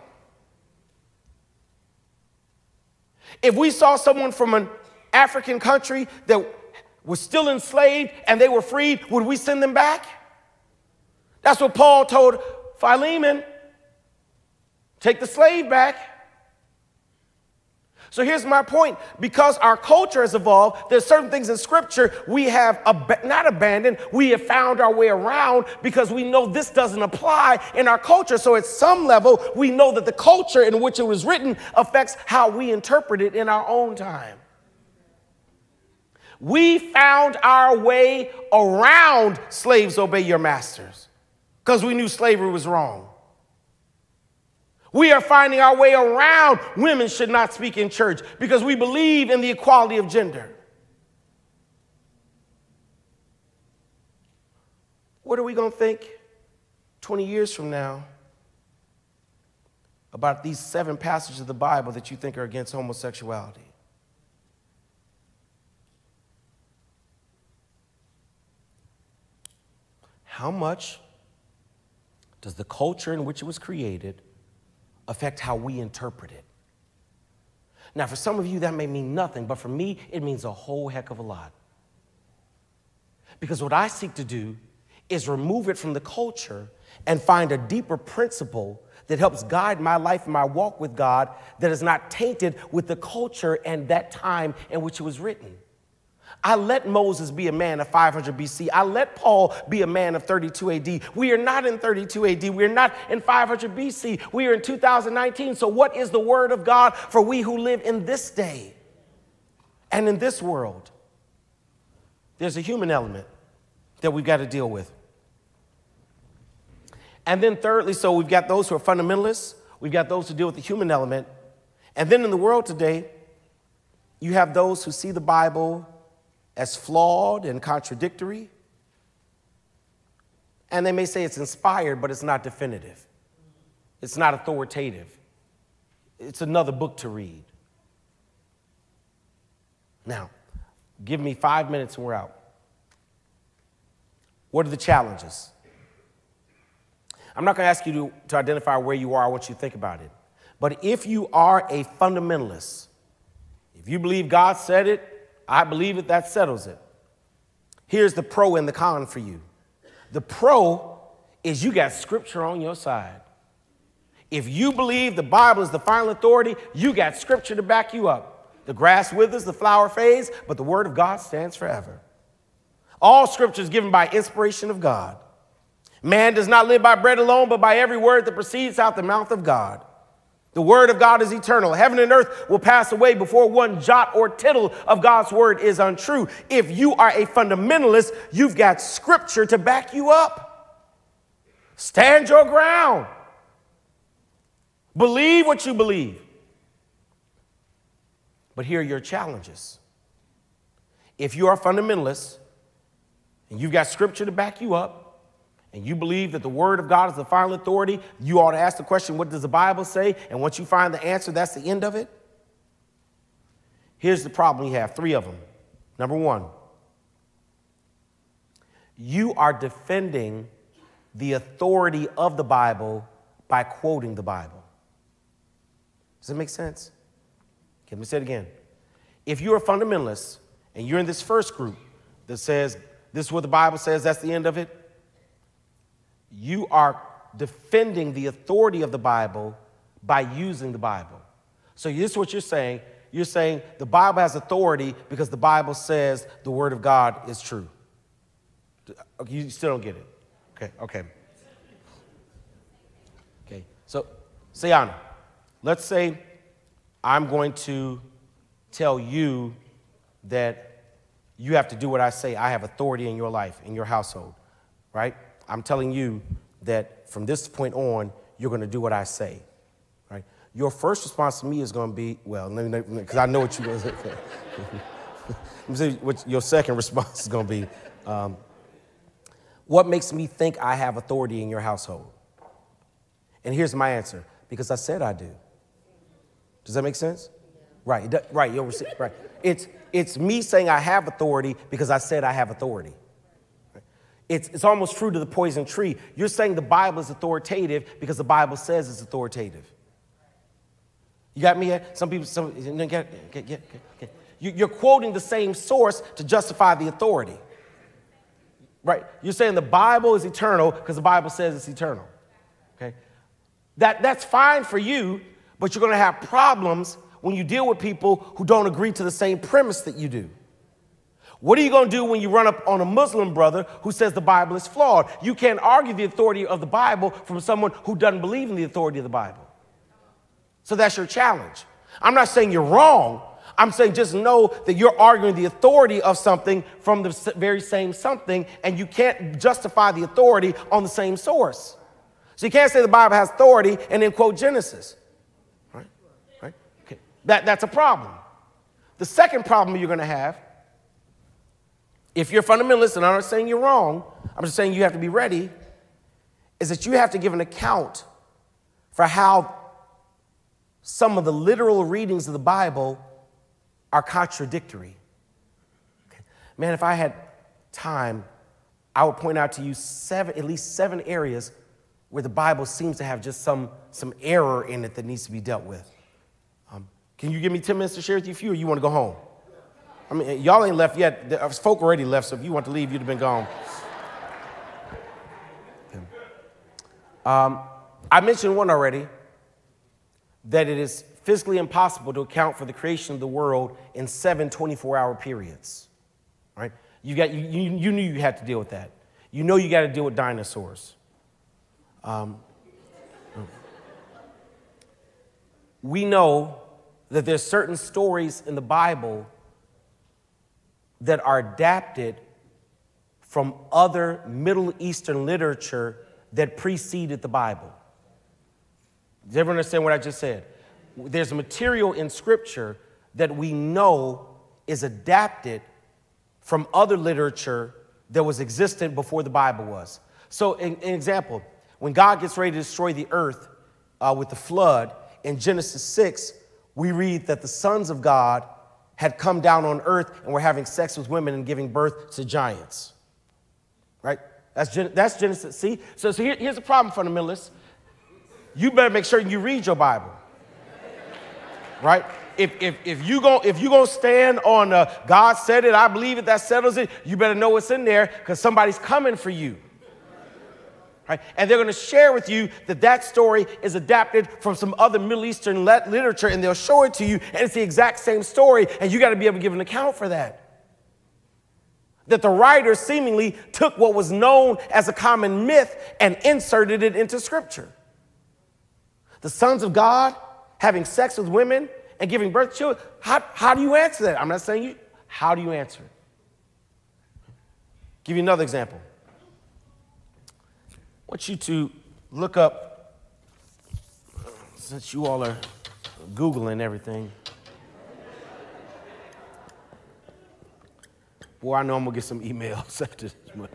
If we saw someone from an African country that was still enslaved and they were freed, would we send them back? That's what Paul told Philemon take the slave back. So here's my point. Because our culture has evolved, there's certain things in Scripture we have ab- not abandoned, we have found our way around because we know this doesn't apply in our culture. So at some level, we know that the culture in which it was written affects how we interpret it in our own time. We found our way around slaves obey your masters because we knew slavery was wrong. We are finding our way around women should not speak in church because we believe in the equality of gender. What are we going to think 20 years from now about these seven passages of the Bible that you think are against homosexuality? How much does the culture in which it was created affect how we interpret it. Now, for some of you, that may mean nothing, but for me, it means a whole heck of a lot. Because what I seek to do is remove it from the culture and find a deeper principle that helps guide my life and my walk with God that is not tainted with the culture and that time in which it was written. I let Moses be a man of 500 BC. I let Paul be a man of 32 AD. We are not in 32 AD. We are not in 500 BC. We are in 2019. So, what is the word of God for we who live in this day and in this world? There's a human element that we've got to deal with. And then, thirdly, so we've got those who are fundamentalists, we've got those who deal with the human element. And then in the world today, you have those who see the Bible as flawed and contradictory. And they may say it's inspired, but it's not definitive. It's not authoritative. It's another book to read. Now, give me five minutes and we're out. What are the challenges? I'm not going to ask you to, to identify where you are, or what you to think about it. But if you are a fundamentalist, if you believe God said it, I believe it, that settles it. Here's the pro and the con for you. The pro is you got scripture on your side. If you believe the Bible is the final authority, you got scripture to back you up. The grass withers, the flower fades, but the word of God stands forever. All scripture is given by inspiration of God. Man does not live by bread alone, but by every word that proceeds out the mouth of God. The word of God is eternal. Heaven and earth will pass away before one jot or tittle of God's word is untrue. If you are a fundamentalist, you've got scripture to back you up. Stand your ground. Believe what you believe. But here are your challenges. If you are a fundamentalist and you've got scripture to back you up, and you believe that the Word of God is the final authority, you ought to ask the question, what does the Bible say? And once you find the answer, that's the end of it. Here's the problem you have three of them. Number one, you are defending the authority of the Bible by quoting the Bible. Does that make sense? Okay, let me say it again. If you're a fundamentalist and you're in this first group that says, this is what the Bible says, that's the end of it, you are defending the authority of the Bible by using the Bible. So, this is what you're saying. You're saying the Bible has authority because the Bible says the Word of God is true. You still don't get it. Okay, okay. Okay, so, Sayana, let's say I'm going to tell you that you have to do what I say. I have authority in your life, in your household, right? I'm telling you that from this point on, you're going to do what I say, right? Your first response to me is going to be, well, because I know what you're going to say. Let me see what your second response is going to be. Um, what makes me think I have authority in your household? And here's my answer because I said I do. Does that make sense? Right, right, you'll right. It's, it's me saying I have authority because I said I have authority. It's, it's almost true to the poison tree. You're saying the Bible is authoritative because the Bible says it's authoritative. You got me? Some people, some, get, get, get, get. You're quoting the same source to justify the authority. Right? You're saying the Bible is eternal because the Bible says it's eternal. Okay? That, that's fine for you, but you're going to have problems when you deal with people who don't agree to the same premise that you do. What are you going to do when you run up on a Muslim brother who says the Bible is flawed? You can't argue the authority of the Bible from someone who doesn't believe in the authority of the Bible. So that's your challenge. I'm not saying you're wrong. I'm saying just know that you're arguing the authority of something from the very same something, and you can't justify the authority on the same source. So you can't say the Bible has authority and then quote Genesis. Right? Right? Okay. That, that's a problem. The second problem you're going to have, if you're fundamentalist, and I'm not saying you're wrong, I'm just saying you have to be ready, is that you have to give an account for how some of the literal readings of the Bible are contradictory. Man, if I had time, I would point out to you seven, at least seven areas where the Bible seems to have just some, some error in it that needs to be dealt with. Um, can you give me 10 minutes to share with you a few, or you want to go home? I mean, y'all ain't left yet. The folk already left, so if you want to leave, you'd have been gone. Um, I mentioned one already that it is physically impossible to account for the creation of the world in seven 24 hour periods. Right? You, got, you, you, you knew you had to deal with that. You know you got to deal with dinosaurs. Um, we know that there's certain stories in the Bible that are adapted from other Middle Eastern literature that preceded the Bible. Does everyone understand what I just said? there's material in Scripture that we know is adapted from other literature that was existent before the Bible was. So, an, example, when God gets ready to destroy the earth uh, with the flood, in Genesis 6, we read that the sons of God had come down on earth and were having sex with women and giving birth to giants. Right? That's, Gen- that's Genesis. See? So, so here, here's the problem, fundamentalists. You better make sure you read your Bible right? If, if, if you go if you gonna stand on uh, God said it, I believe it, that settles it. You better know what's in there because somebody's coming for you. Right? And they're going to share with you that that story is adapted from some other Middle Eastern literature, and they'll show it to you, and it's the exact same story, and you got to be able to give an account for that. That the writer seemingly took what was known as a common myth and inserted it into Scripture. The sons of God having sex with women and giving birth to children. How, how do you answer that? I'm not saying you. How do you answer it? Give you another example. Want you to look up, since you all are Googling everything. Boy, I know I'm gonna get some emails after this. But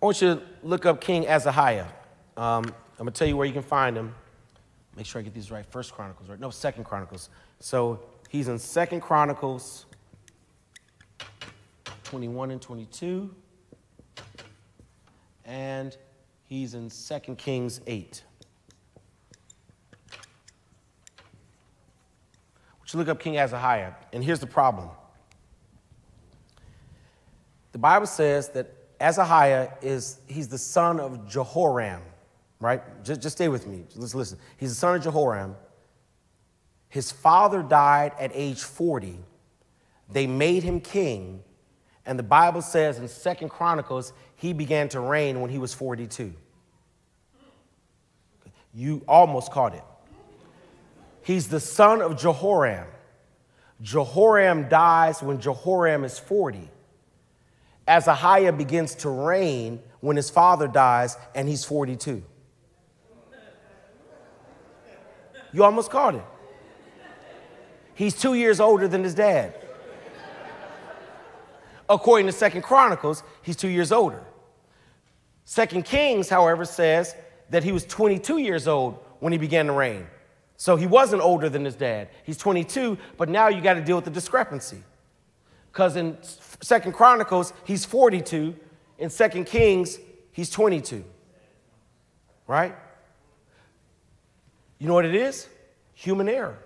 I want you to look up King Ahaziah. Um, I'm gonna tell you where you can find him make sure I get these right. First Chronicles, right? No, Second Chronicles. So he's in Second Chronicles 21 and 22. And he's in Second Kings 8. Would you look up King Ahaziah? And here's the problem. The Bible says that Ahaziah is, he's the son of Jehoram right? Just, just stay with me. Let's listen. He's the son of Jehoram. His father died at age 40. They made him king. And the Bible says in Second Chronicles, he began to reign when he was 42. You almost caught it. He's the son of Jehoram. Jehoram dies when Jehoram is 40. Ahaziah begins to reign when his father dies and he's 42. You almost caught it. He's two years older than his dad. According to Second Chronicles, he's two years older. Second Kings, however, says that he was 22 years old when he began to reign. So he wasn't older than his dad. He's 22, but now you got to deal with the discrepancy. Because in Second Chronicles, he's 42. In Second Kings, he's 22. Right? You know what it is? Human error.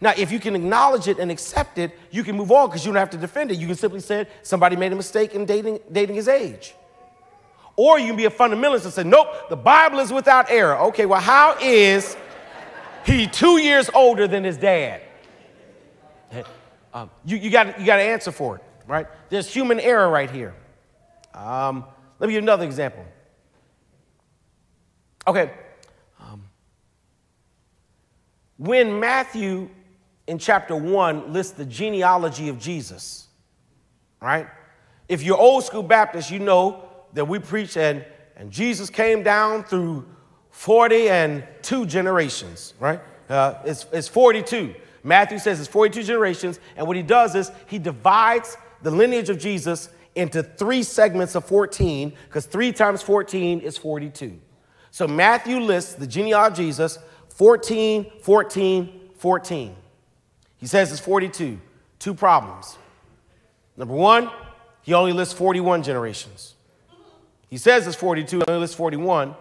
Now, if you can acknowledge it and accept it, you can move on because you don't have to defend it. You can simply say somebody made a mistake in dating, dating his age. Or you can be a fundamentalist and say, nope, the Bible is without error. Okay, well, how is he two years older than his dad? Um, you you got you to answer for it, right? There's human error right here. Um, let me give you another example. Okay. Um, when Matthew in chapter 1 lists the genealogy of Jesus, right? If you're old school Baptist, you know that we preach and, and Jesus came down through 40 and two generations, right? Uh, it's, it's 42. Matthew says it's 42 generations, and what he does is he divides the lineage of Jesus into three segments of 14, because three times 14 is 42. So Matthew lists the genealogy of Jesus 14, 14, 14. He says it's 42. Two problems. Number one, he only lists 41 generations. He says it's 42, only lists 41.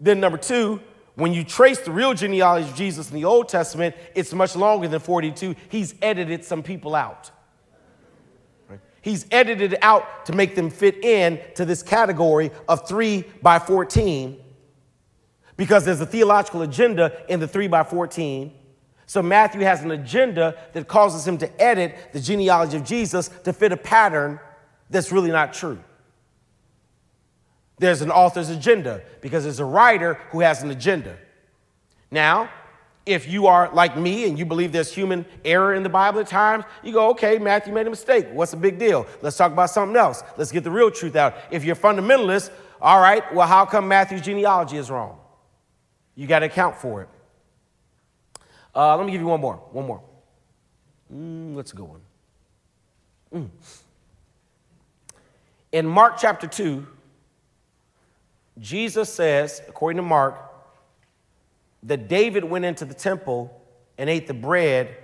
Then number two, when you trace the real genealogy of Jesus in the Old Testament, it's much longer than 42. He's edited some people out. He's edited out to make them fit in to this category of 3 by 14 because there's a theological agenda in the 3 by 14. So Matthew has an agenda that causes him to edit the genealogy of Jesus to fit a pattern that's really not true. There's an author's agenda because there's a writer who has an agenda. Now, if you are like me and you believe there's human error in the Bible at times, you go, okay, Matthew made a mistake. What's the big deal? Let's talk about something else. Let's get the real truth out. If you're fundamentalist, all right, well, how come Matthew's genealogy is wrong? You got to account for it. Uh, let me give you one more. One more. Mm, what's a good one? Mm. In Mark chapter 2, Jesus says, according to Mark, that David went into the temple and ate the bread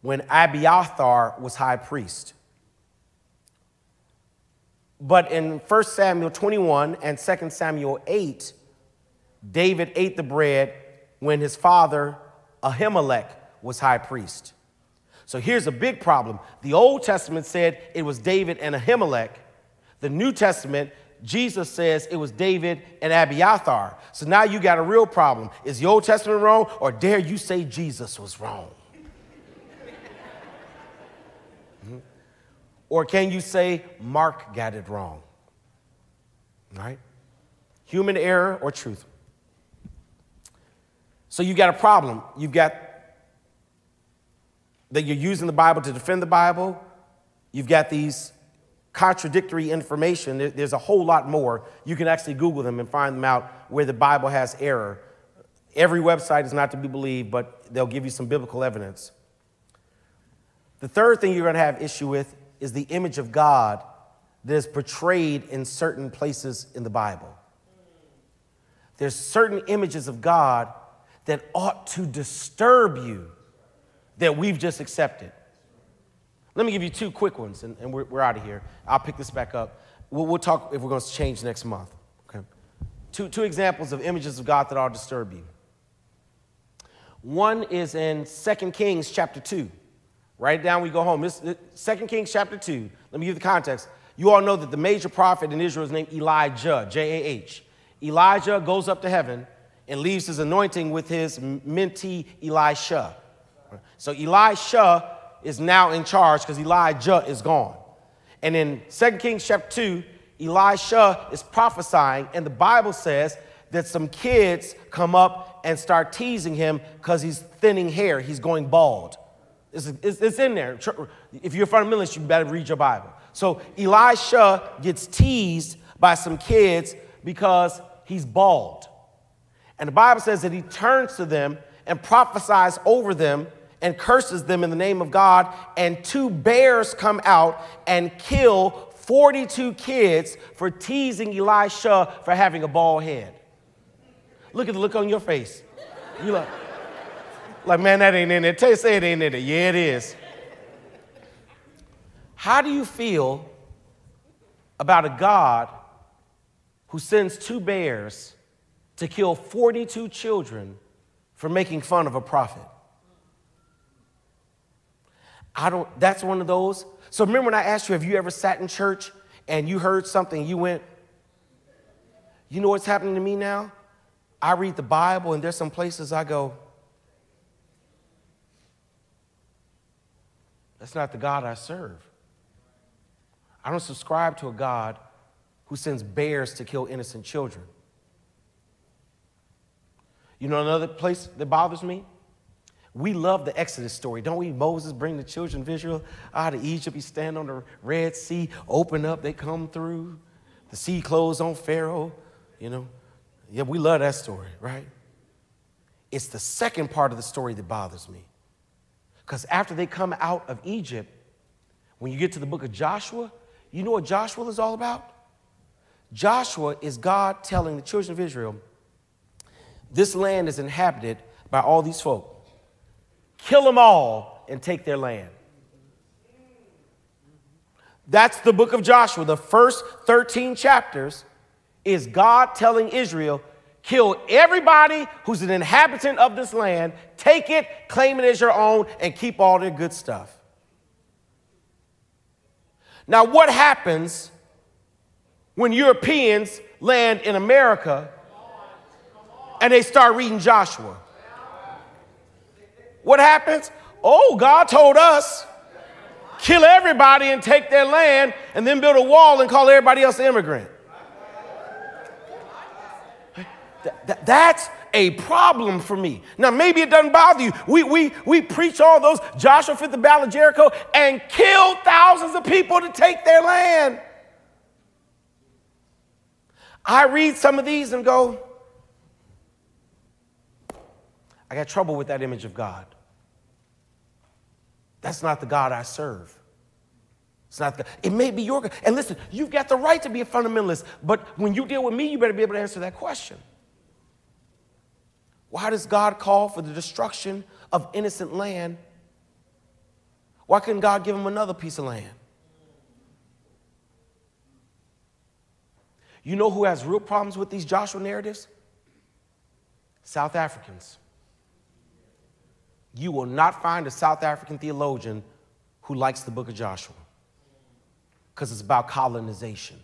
when Abiathar was high priest. But in 1 Samuel 21 and 2 Samuel 8, David ate the bread when his father Ahimelech was high priest. So here's a big problem. The Old Testament said it was David and Ahimelech. The New Testament Jesus says it was David and Abiathar. So now you got a real problem. Is the Old Testament wrong, or dare you say Jesus was wrong? mm-hmm. Or can you say Mark got it wrong? Right? Human error or truth? So you've got a problem. You've got that you're using the Bible to defend the Bible. You've got these contradictory information. There's a whole lot more. You can actually Google them and find them out where the Bible has error. Every website is not to be believed, but they'll give you some biblical evidence. The third thing you're going to have issue with is the image of God that is portrayed in certain places in the Bible. There's certain images of God that ought to disturb you that we've just accepted. Let me give you two quick ones, and, and we're, we're out of here. I'll pick this back up. We'll, we'll talk if we're going to change next month. Okay. Two, two examples of images of God that ought to disturb you. One is in 2 Kings chapter 2. Write it down when you go home. This, 2 Kings chapter 2. Let me give you the context. You all know that the major prophet in Israel is named Elijah, J A H. Elijah goes up to heaven and leaves his anointing with his mentee Elisha. So Elisha is now in charge because Elijah is gone. And in 2 Kings chapter 2, Elisha is prophesying, and the Bible says that some kids come up and start teasing him because he's thinning hair, he's going bald. It's, it's, it's in there. If you're a fundamentalist, you better read your Bible. So Elisha gets teased by some kids because he's bald. And the Bible says that he turns to them and prophesies over them and curses them in the name of God. And two bears come out and kill 42 kids for teasing Elisha for having a bald head. Look at the look on your face. You like, like man, that ain't in there. Tell you, say it ain't in there. Yeah, it is. How do you feel about a God who sends two bears to kill 42 children for making fun of a prophet? I don't, that's one of those. So remember when I asked you, have you ever sat in church and you heard something, you went, you know what's happening to me now? I read the Bible and there's some places I go, that's not the God I serve. I don't subscribe to a God who sends bears to kill innocent children. You know another place that bothers me? We love the Exodus story, don't we? Moses bring the children of Israel out of Egypt. He stand on the Red Sea, open up, they come through. The sea closed on Pharaoh, you know. Yeah, we love that story, right? It's the second part of the story that bothers me. Because after they come out of Egypt, when you get to the book of Joshua, you know what Joshua is all about? Joshua is God telling the children of Israel, this land is inhabited by all these folk. Kill them all and take their land. That's the book of Joshua. The first 13 chapters is God telling Israel, kill everybody who's an inhabitant of this land, take it, claim it as your own, and keep all their good stuff. Now, what happens when Europeans land in America and they start reading Joshua? What happens? Oh, God told us kill everybody and take their land and then build a wall and call everybody else an immigrant. That's a problem for me. Now, maybe it doesn't bother you. We, we, we preach all those. Joshua fit the battle of Jericho and kill thousands of people to take their land. I read some of these and go, I got trouble with that image of God. That's not the God I serve. It's not the, it may be your God. And listen, you've got the right to be a fundamentalist, but when you deal with me, you better be able to answer that question. Why does God call for the destruction of innocent land? Why couldn't God give him another piece of land? You know who has real problems with these Joshua narratives? South Africans. You will not find a South African theologian who likes the book of Joshua because it's about colonization.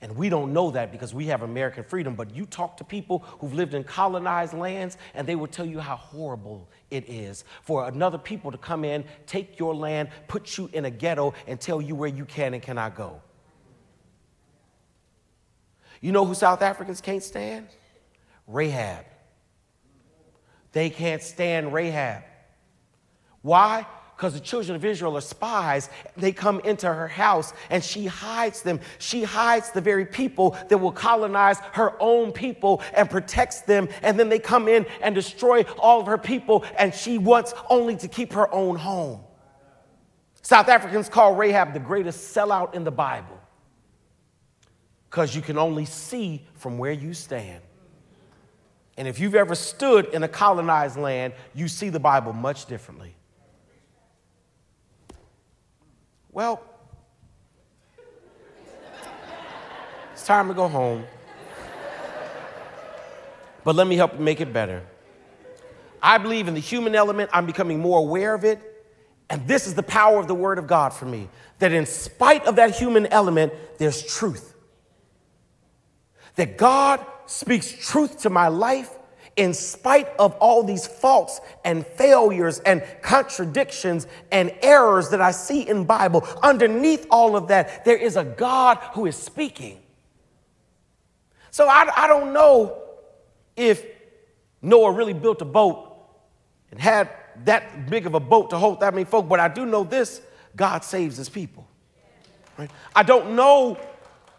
And we don't know that because we have American freedom, but you talk to people who've lived in colonized lands and they will tell you how horrible it is for another people to come in, take your land, put you in a ghetto, and tell you where you can and cannot go. You know who South Africans can't stand? Rahab. They can't stand Rahab. Why? because the children of Israel are spies. They come into her house and she hides them. She hides the very people that will colonize her own people and protects them. And then they come in and destroy all of her people, and she wants only to keep her own home. South Africans call Rahab the greatest sellout in the Bible because you can only see from where you stand. And if you've ever stood in a colonized land, you see the Bible much differently. Well, it's time to go home. But let me help you make it better. I believe in the human element, I'm becoming more aware of it. And this is the power of the Word of God for me that in spite of that human element, there's truth. That God speaks truth to my life in spite of all these faults and failures and contradictions and errors that I see in Bible, underneath all of that, there is a God who is speaking. So I, I don't know if Noah really built a boat and had that big of a boat to hold that many folk, but I do know this God saves his people. Right? I don't know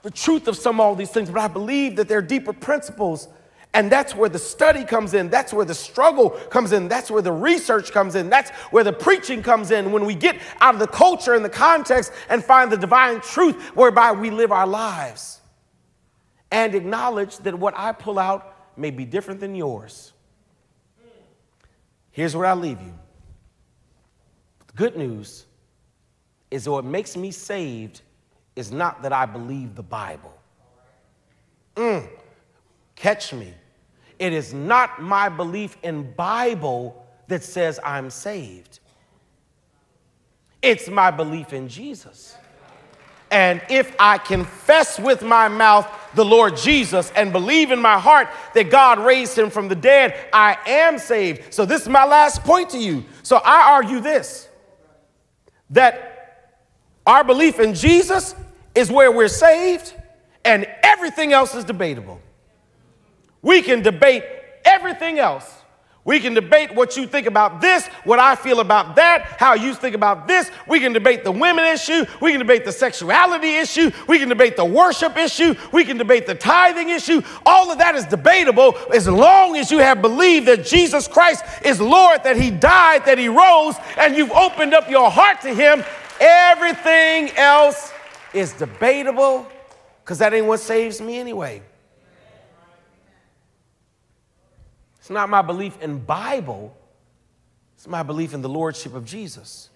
the truth of some of all these things, but I believe that there are deeper principles. And that's where the study comes in. That's where the struggle comes in. That's where the research comes in. That's where the preaching comes in. When we get out of the culture and the context and find the divine truth whereby we live our lives and acknowledge that what I pull out may be different than yours. Here's where I leave you. The good news is what makes me saved is not that I believe the Bible. Mm, catch me. It is not my belief in Bible that says I'm saved. It's my belief in Jesus. And if I confess with my mouth the Lord Jesus and believe in my heart that God raised him from the dead, I am saved. So, this is my last point to you. So, I argue this that our belief in Jesus is where we're saved, and everything else is debatable. We can debate everything else. We can debate what you think about this, what I feel about that, how you think about this. We can debate the women issue. We can debate the sexuality issue. We can debate the worship issue. We can debate the tithing issue. All of that is debatable as long as you have believed that Jesus Christ is Lord, that He died, that He rose, and you've opened up your heart to Him. Everything else is debatable because that ain't what saves me anyway. It's not my belief in Bible. It's my belief in the lordship of Jesus.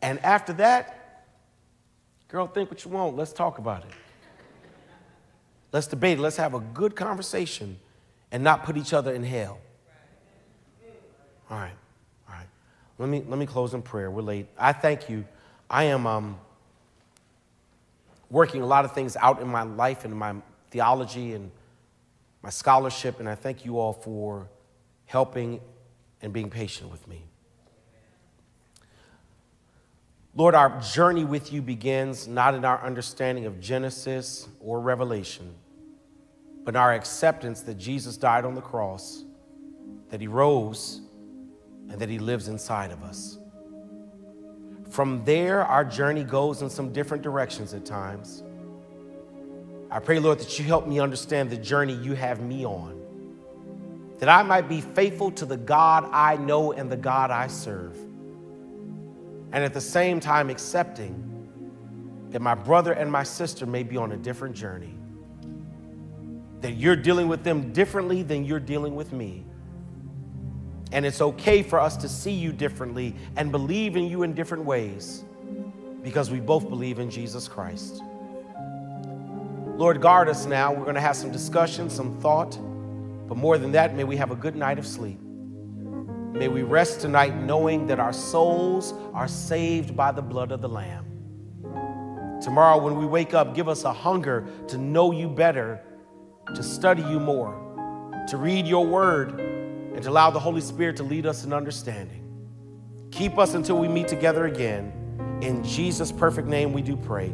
And after that, girl, think what you want. Let's talk about it. Let's debate. it. Let's have a good conversation and not put each other in hell. All right. All right. Let me let me close in prayer. We're late. I thank you. I am um working a lot of things out in my life and my theology and my scholarship, and I thank you all for helping and being patient with me. Lord, our journey with you begins not in our understanding of Genesis or Revelation, but in our acceptance that Jesus died on the cross, that he rose, and that he lives inside of us. From there, our journey goes in some different directions at times. I pray, Lord, that you help me understand the journey you have me on, that I might be faithful to the God I know and the God I serve, and at the same time accepting that my brother and my sister may be on a different journey, that you're dealing with them differently than you're dealing with me and it's okay for us to see you differently and believe in you in different ways because we both believe in Jesus Christ. Lord, guard us now. We're going to have some discussion, some thought, but more than that, may we have a good night of sleep. May we rest tonight knowing that our souls are saved by the blood of the Lamb. Tomorrow, when we wake up, give us a hunger to know you better, to study you more, to read your word and to allow the Holy Spirit to lead us in understanding. Keep us until we meet together again. In Jesus' perfect name, we do pray.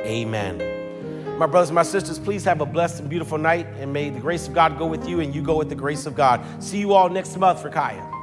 Amen. My brothers and my sisters, please have a blessed and beautiful night, and may the grace of God go with you and you go with the grace of God. See you all next month for CAYA.